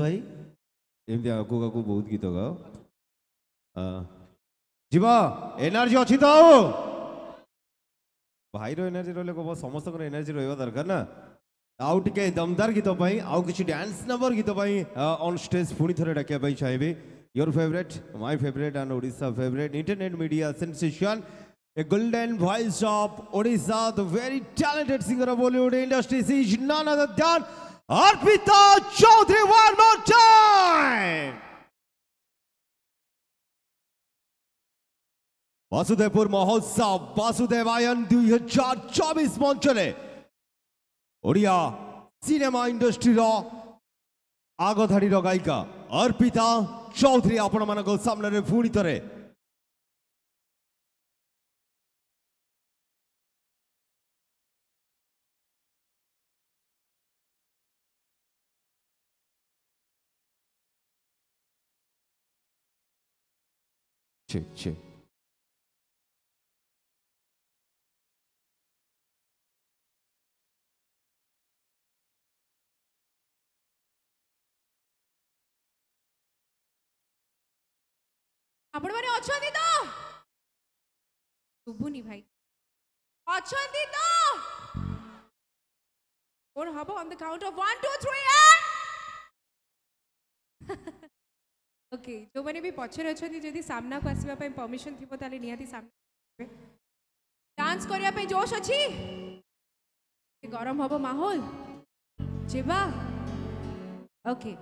ભાઈ એમ ત્યાં આખું કાકું બહુ જ ગીતો ગાઓ હા જીવા એનર્જી ଅଛି ତ ଆଉ ଭାଇର ଏନର୍ଜି ରହିଲେ କ'ଣ ସମସ୍ତଙ୍କର ଏନର୍ଜି ରହିବା ଦରକାର ନା ଆଉ ଟିକେ ଦମଦାର ଗୀତ ପାଇଁ ଆଉ କିଛି ଡ୍ୟାନ୍ସ ନମ୍ବର ଗୀତ ପାଇଁ ଅନ୍ ଷ୍ଟେଜ୍ ପୁଣି ଥରେ ଡାକିବା ପାଇଁ ଚାହିଁବି your favourite my favourite and Odisha favourite internet media sensation a golden voice of Odisha the very talented singer of Bollywood industry is none other than Arpita Chaudhary one more time. Basudevpur महोत्सव वासुदेवायन दुई हजार चौबीस মঞ্চলে Odia cinema ইন্ডস্ট্রির আগধাড়ির গায়িকা অর্পিতা চৌধুরী আপনার সামনে পুঁড়ি থরে check, check. ଆପଣ ମାନେ ଅଛନ୍ତି ତ ଶୁଭୁନି ଭାଇ ଅଛନ୍ତି ତ ମୋର ହବ on the count of one two three okay ଯେଉଁମାନେ ବି ପଛରେ ଅଛନ୍ତି ଯଦି ସାମ୍ନାକୁ ଆସିବା ପାଇଁ ପରମିସନ୍ ଥିବ ତାହେଲେ ନିହାତି ସାମ୍ନା ଡାନ୍ସ କରିବା ପାଇଁ ଜୋଶ ଅଛି ଗରମ ହବ ମାହୋଲ ଯିବା ଓକେ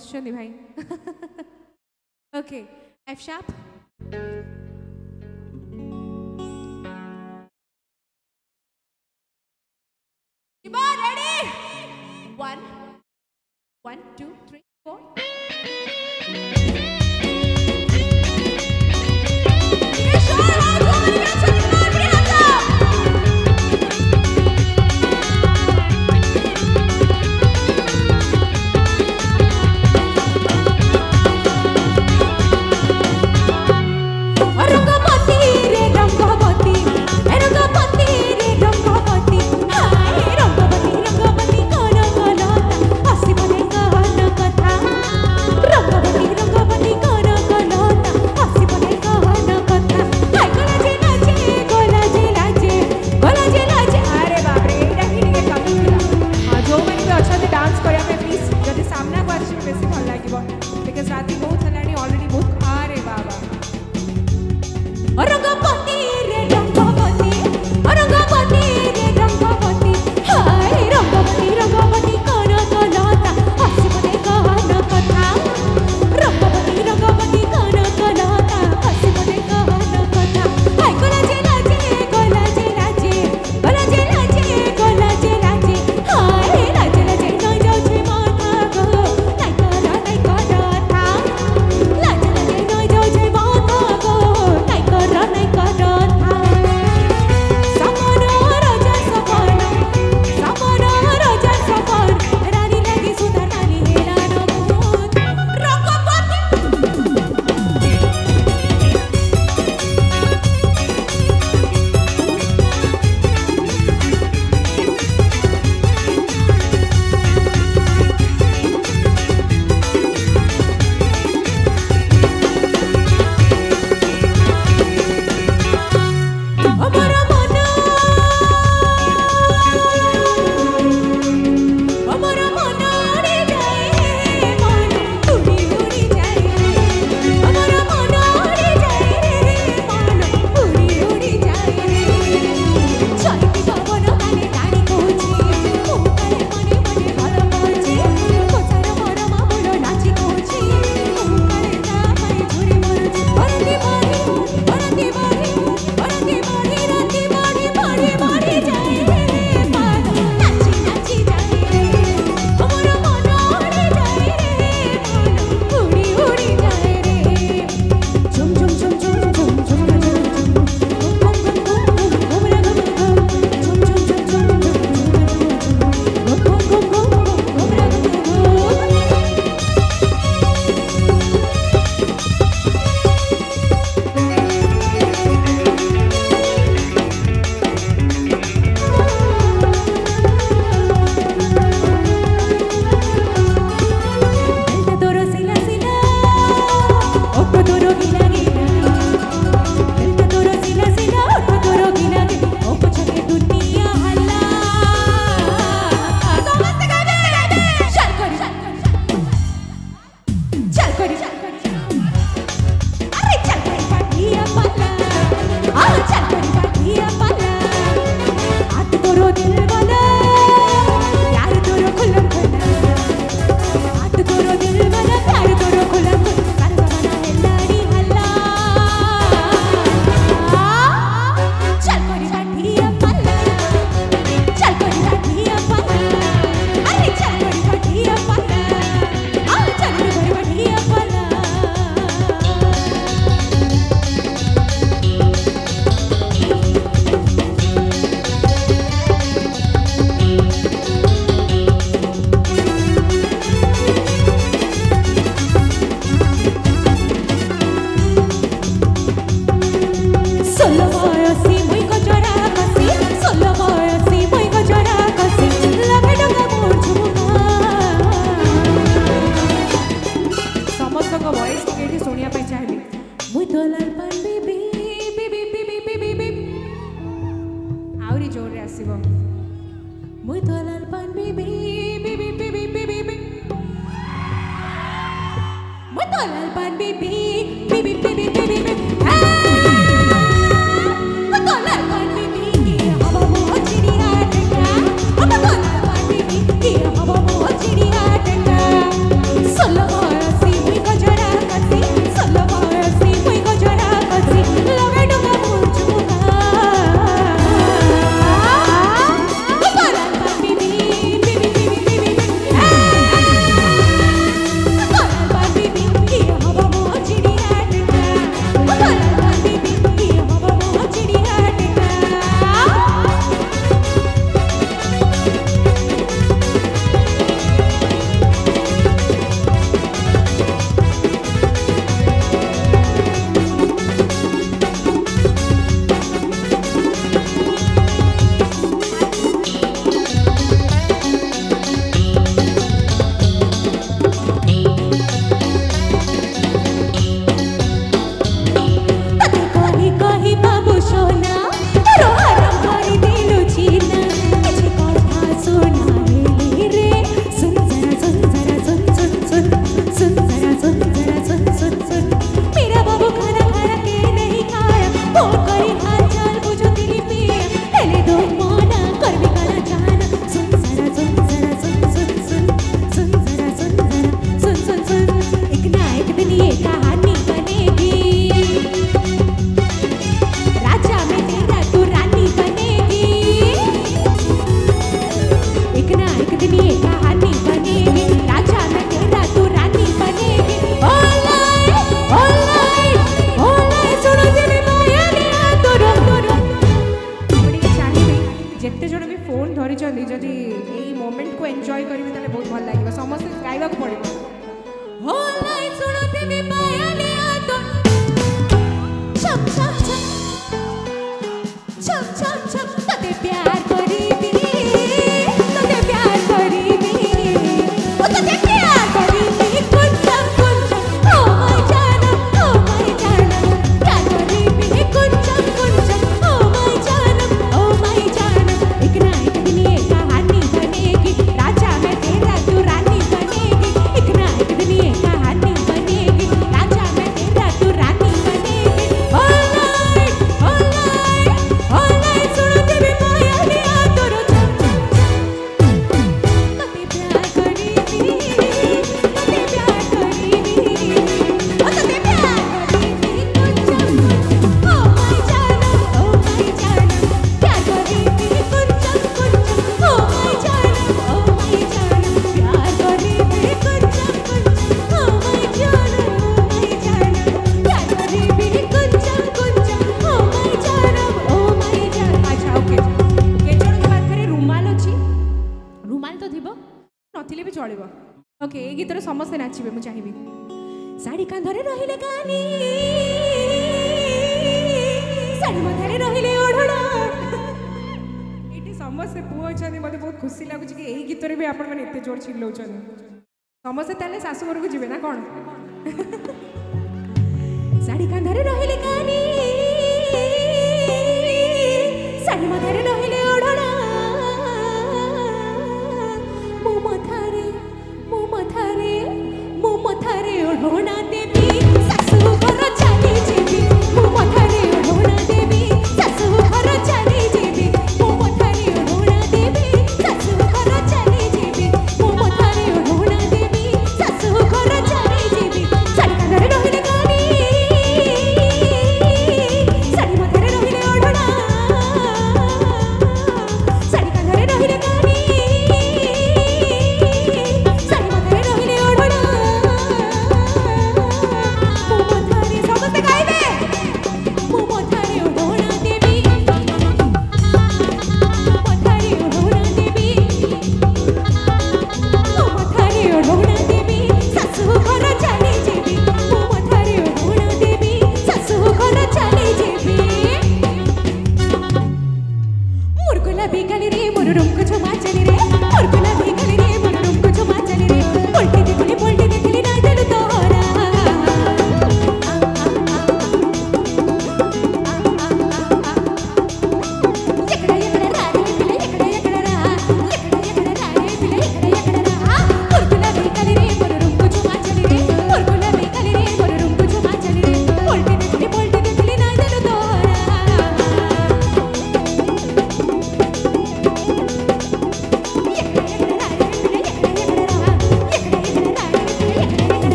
বসছনি ভাই okay F sharp ready one one two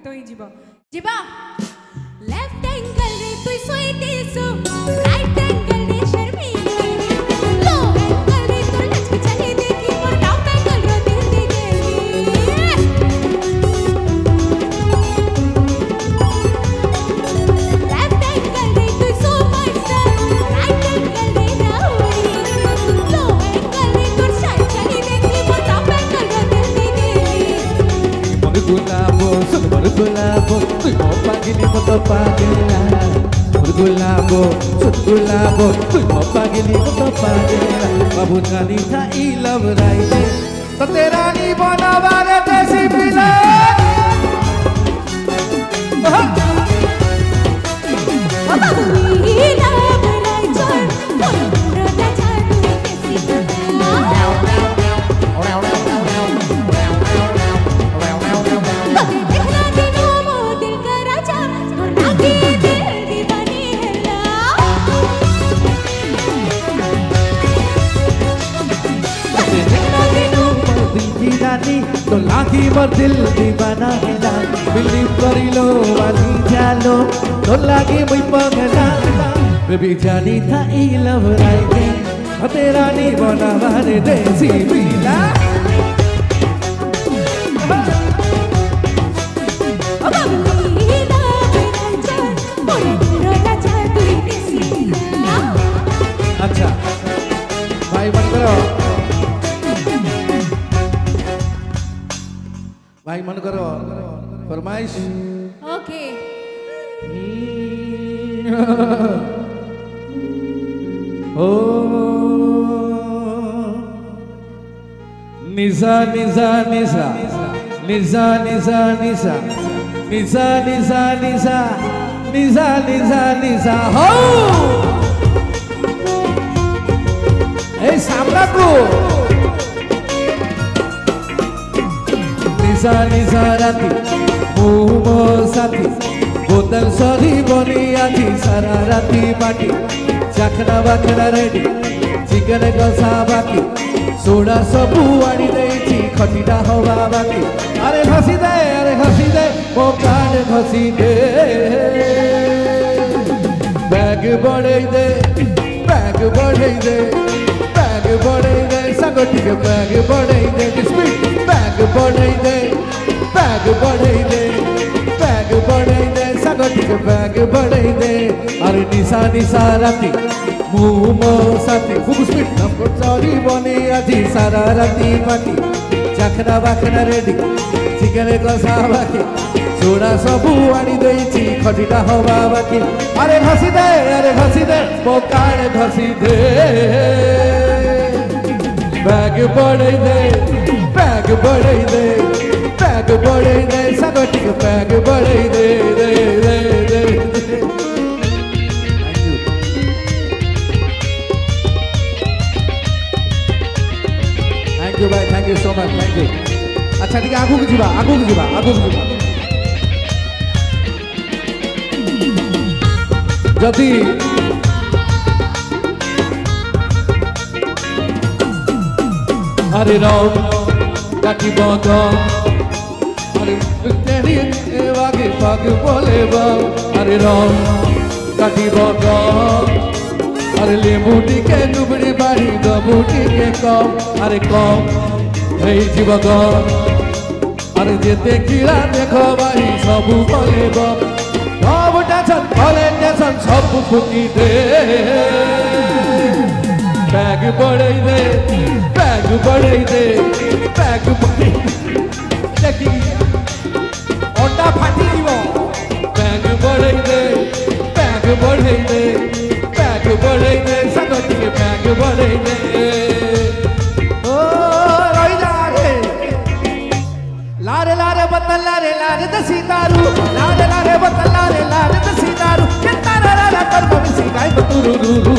tão indo embora. Sutulabo, Sutulabo, Mopagili, Mopapadera, Babutani, Tai, Love Ride, Taterani, Bonavare, Tesi Pila. Baba! Baba! तो लागी मोर दिल दीवाना गेला बिलीव करी लो मानी जालो तो लागी मुई पगला बेबी जानी था ई लव राइटिंग तेरा नी बनावारे देसी पीला mais. Ok. oh. Nisa, Nisa, Nisa. Nisa, Nisa, Nisa. Nisa, Nisa, Nisa. Nisa, Nisa, Nisa. Oh! Ei, Sabraco! Nisa, Nisa, Rati. মো সাথী বোতল সরি বনিয়াছি সারা রাতি পাটি চাখনা বাখনা রেডি চিকেন কষা বাকি সোডা সবু আনি দেইছি খটিটা হওয়া বাকি আরে ঘষি দে আরে ঘষি দে মো প্রাণ ঘষি দে ব্যাগ বড়াই দে ব্যাগ বড়াই দে बढ़ेंगे संगठी के बैग बढ़ेंगे स्पीड बैग बढ़ेंगे बैग बढ़ेंगे बैग बढ़ेंगे संगठी के बैग बढ़ेंगे अरे निशा निशा राती मुमो साथी खूब स्पीड नमको चौरी बने आजी सारा राती माती चाखना बाखना रेडी चिकन कसा बाकी চোরা সবু আনি দেইছি খটিটা হবা বাকি আরে ঘষি দে আরে ঘষি দে বোকারে ঘষি দে बैग बैग बैग बड़े बड़े बड़े दे दे दे ಬಡೈದೆ ಬ್ಯಾಗ್ बैग बड़े दे दे दे दे थैंक यू भाई thank you so much thank you अच्छा ठीक है आगू की जीवा आगू की जीवा आगू की जीवा जदि हरे राम डाकी बंदो हरे तेरी वागे पाग बोले बा हरे राम डाकी बंदो हरे ले मुटी के दुबड़ी बाड़ी दो मुटी के कम हरे कम हे जीवग अरे जेते कीड़ा देखो भाई सब बोले बम सब टेंशन भले टेंशन सब फुकी दे बैग बड़े दे ಬ್ಯಾಗ್ ಬಡೈದೆ ಬ್ಯಾಗ್ ಬಡೈದೆ ಹೊಟ್ಟ ಫಾಟಿದಿವ ಬ್ಯಾಗ್ ಬಡೈದೆ ಬ್ಯಾಗ್ ಬಡೈದೆ ಬ್ಯಾಗ್ ಬಡೈದೆ ಸಂಗತಿಗೆ ಬ್ಯಾಗ್ ಬಡೈದೆ लारे लारे बतल लारे लारे दसी दारू लारे लारे बतल लारे लारे दसी दारू कितना रा रा रा पर बमिसी गाय बतुरु रु रु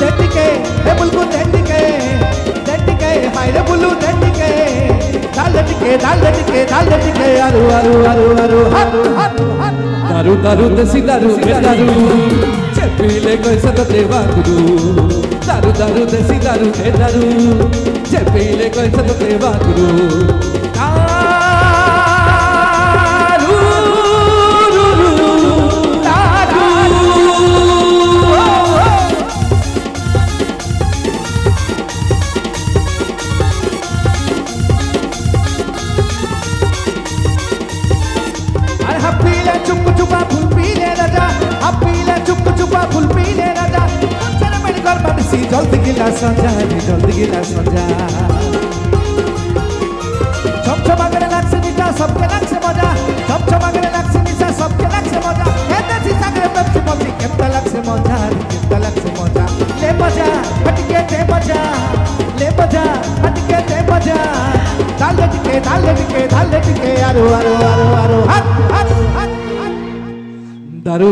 गाय के ए बुलकु तेंट మైడబులు దట్టికే దాల్లటికే దాల్లటికే దాల్లటికే అరు అరు అరు అరు హరు హరు దరు దరు దసి దరు దరు చెప్పిలే కొసత దేవాకుడు దరు దరు దసి దరు దరు చెప్పిలే కొసత దేవాకుడు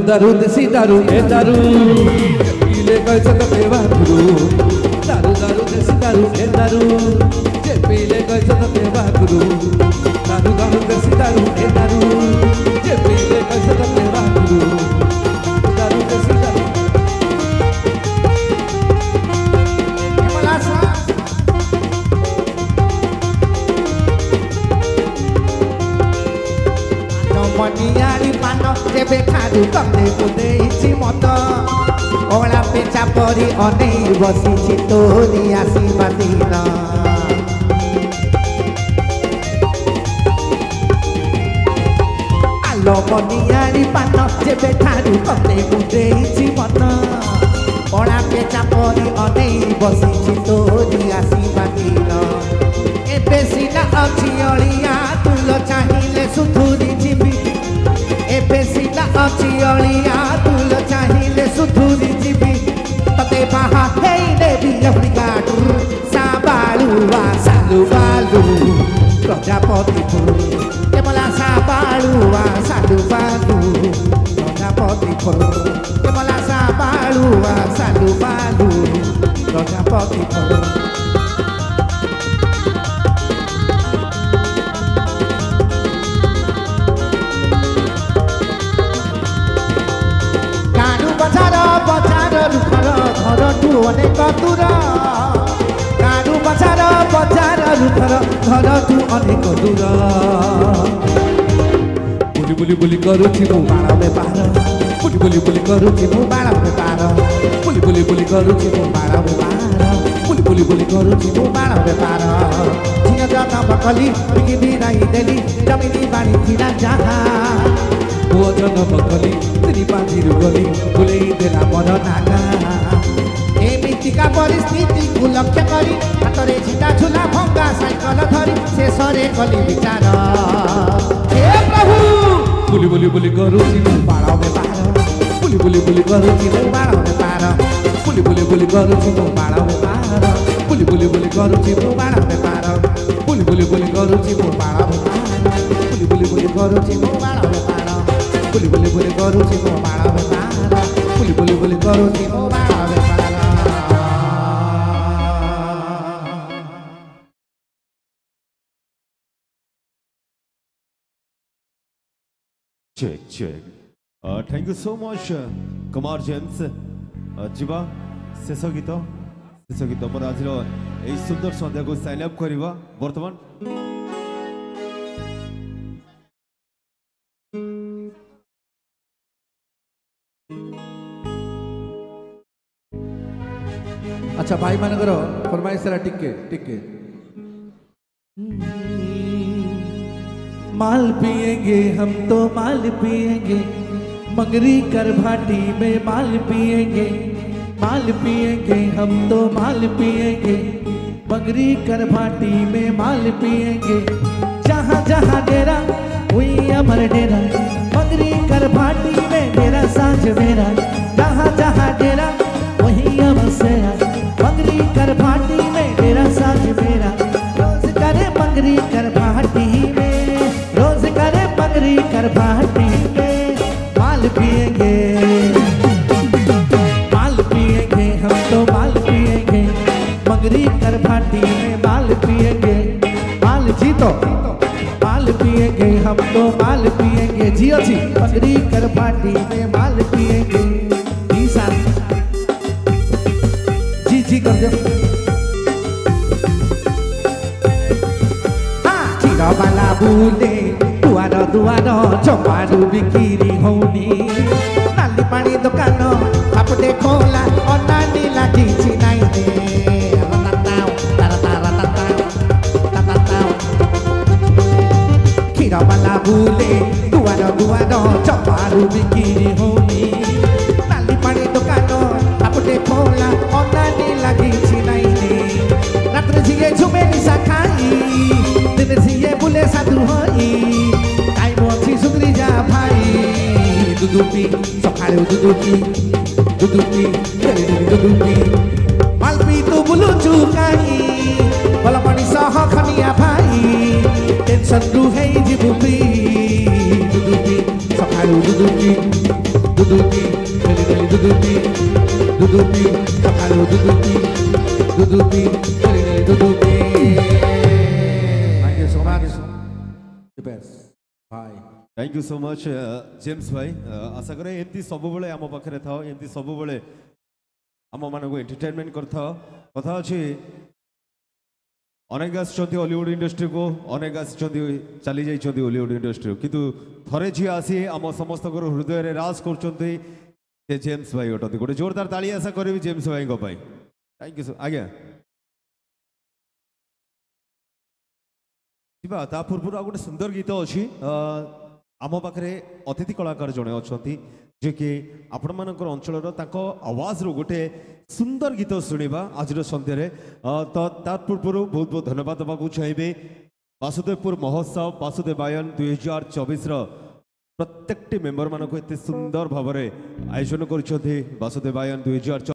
दारू देसी दारू ए दारू इले कैसे तो पेवा गुरु दारू दारू देसी दारू ए दारू जे पीले कैसे तो पेवा गुरु दारू दारू देसी दारू ए दारू অনেক বসিছি তোরি আসিবা দিন আলমনিয়ারি পান যেবে ঠারু কতে বুঝেইছি মন পড়া পেচা পরি অনেক বসিছি তোরি আসিবা দিন এবে সিনা অছি অলিয়া তুল চাহিলে সুধুরি যিবি এবে সিনা অছি অলিয়া তুল চাহিলে সুধুরি যিবি প্রজাপতিপু কেমলা সা বাড়ুয়া সাধু বাধু প্রজাপতিপু কেমলা সা বাড়ুয়া সাধু বাধু প্রজাপতিপু কানু বছর বছর রূপর ঘর টু অনেক দূর चारू थरा थरा तू अनेक दूरा बुली बुली बुली करुची मु में बार बुली बुली बुली करुची मु में बार बुली बुली बुली करुची मु में बार बुली बुली बुली करुची मु में बार जिया जाता बकली बिगिनी नहीं देली जमिनी बाड़ी थिला जहाँ भोजन बकली तेरी बाजी रुगली बुले ही तेरा मन नागा ଏମିତିକା ପରିସ୍ଥିତିକୁ ଲକ୍ଷ୍ୟ କରି ହାତରେ ଝିଟା ଝୁଲା ଭଙ୍ଗା ସାଇକଲ ଧରି ଶେଷରେ କଲି ବିଚାର ହେ ପ୍ରଭୁ ବୁଲି ବୁଲି ବୁଲି କରୁଛି ମୁଁ ବାଳ ବେପାର ବୁଲି ବୁଲି ବୁଲି କରୁଛି ମୁଁ ବାଳ ବେପାର ବୁଲି ବୁଲି ବୁଲି କରୁଛି ମୁଁ ବାଳ ବେପାର ବୁଲି ବୁଲି ବୁଲି କରୁଛି ମୁଁ ବାଳ ବେପାର ବୁଲି ବୁଲି ବୁଲି କରୁଛି ମୁଁ ବାଳ ବେପାର ବୁଲି ବୁଲି ବୁଲି କରୁଛି ମୁଁ ବାଳ ବେପାର ବୁଲି ବୁଲି ବୁଲି କରୁଛି ମୋ ବାଳ ବେପାର ବୁଲି ବୁଲି ବୁଲି କରୁଛି ମୋ ବାଳ check check thank you so much Kumar James जीवा शेष गीत शेष गीत मोर आज सुंदर सन्ध्या को सैन अप करवा बर्तमान अच्छा भाई मानकर फरमाइश टिके टिके माल पिएंगे हम तो माल पिएंगे मगरी कर भाटी में माल पिएंगे माल पिएंगे हम तो माल पिएंगे मगरी कर भाटी में माल पिएंगे जहाँ जहाँ डेरा हुई अमर डेरा मगरी कर भाटी में डेरा साँझ मेरा जहाँ जहाँ डेरा वही अमर से मगरी कर भाटी में डेरा साँझ मेरा रोज करे मगरी हम तो माल पिएंगे जियो जी पगड़ी कर पार्टी में माल पिएंगे जी सर जी जी कर दे हां ठीक है वाला बोले दुआर दुआर जमारू बिक्री होनी नाली पानी दुकान आपटे खोला और नानी लाठी ସବୁ ବିକିରି ହଉନି ନାଲି ପାଣି ଦୋକାନ ଆପଟେ ପୋଲା ଅନାନି ଲାଗିଛି ନାଇଁ ରାତିରେ ଝିଏ ଝୁମେ ନିଶା ଖାଇ ଦିନେ ଝିଏ ବୁଲେ ସାଧୁ ହୋଇ ଟାଇମ୍ ଅଛି ସୁଧୁରି ଯା ଭାଇ ଦୁଦୁପି ସକାଳୁ ଦୁଦୁପି ଦୁଦୁପି ଦୁଦୁପି ମାଲପି ତୁ ବୁଲୁଛୁ କାହିଁ ଭଲ ମଣିଷ ଖନିଆ ଭାଇ ଟେନସନ୍ ରୁହେ দুদুকি দুদুকি খালি খালি দুদুকি দুদুকি সকালো দুদুকি দুদুকি খালি খালি দুদুকি থ্যাংক ইউ সো মাচ ভাই thank you so much James ভাই আশা করে এমতি সবুলে আম পাখে থাও এমতি সবুলে আমମାନଙ୍କୁ ଏଣ୍ଟରଟେନମେଣ୍ଟ କରିଥାଉ କଥା ଅଛି ଅନେକ ଆସିଛନ୍ତି ହଲିଉଡ଼ ଇଣ୍ଡଷ୍ଟ୍ରିକୁ ଅନେକ ଆସିଛନ୍ତି ଚାଲି ଯାଇଛନ୍ତି ହଲିଉଡ଼ ଇଣ୍ଡଷ୍ଟ୍ରିକୁ କିନ୍ତୁ ଥରେ ଝିଅ ଆସି ଆମ ସମସ୍ତଙ୍କର ହୃଦୟରେ ରାଜ କରୁଛନ୍ତି ସେ ଜେମ୍ସ ଭାଇ ଅଟନ୍ତି ଗୋଟେ ଜୋରଦାର ତାଳି ଆଶା କରିବି ଜେମ୍ସ ଭାଇଙ୍କ ପାଇଁ ଥ୍ୟାଙ୍କ ୟୁ ଆଜ୍ଞା ଯିବା ତା ପୂର୍ବରୁ ଆଉ ଗୋଟେ ସୁନ୍ଦର ଗୀତ ଅଛି ଆମ ପାଖରେ ଅତିଥି କଳାକାର ଜଣେ ଅଛନ୍ତି ଯିଏକି ଆପଣମାନଙ୍କର ଅଞ୍ଚଳର ତାଙ୍କ ଆୱାଜରୁ ଗୋଟେ ସୁନ୍ଦର ଗୀତ ଶୁଣିବା ଆଜିର ସନ୍ଧ୍ୟାରେ ତ ତା ପୂର୍ବରୁ ବହୁତ ବହୁତ ଧନ୍ୟବାଦ ଦେବାକୁ ଚାହିଁବେ ବାସୁଦେବପୁର ମହୋତ୍ସବ ବାସୁଦେବାୟନ ଦୁଇ ହଜାର ଚବିଶର ପ୍ରତ୍ୟେକଟି ମେମ୍ବରମାନଙ୍କୁ ଏତେ ସୁନ୍ଦର ଭାବରେ ଆୟୋଜନ କରିଛନ୍ତି ବାସୁଦେବାୟନ ଦୁଇ ହଜାର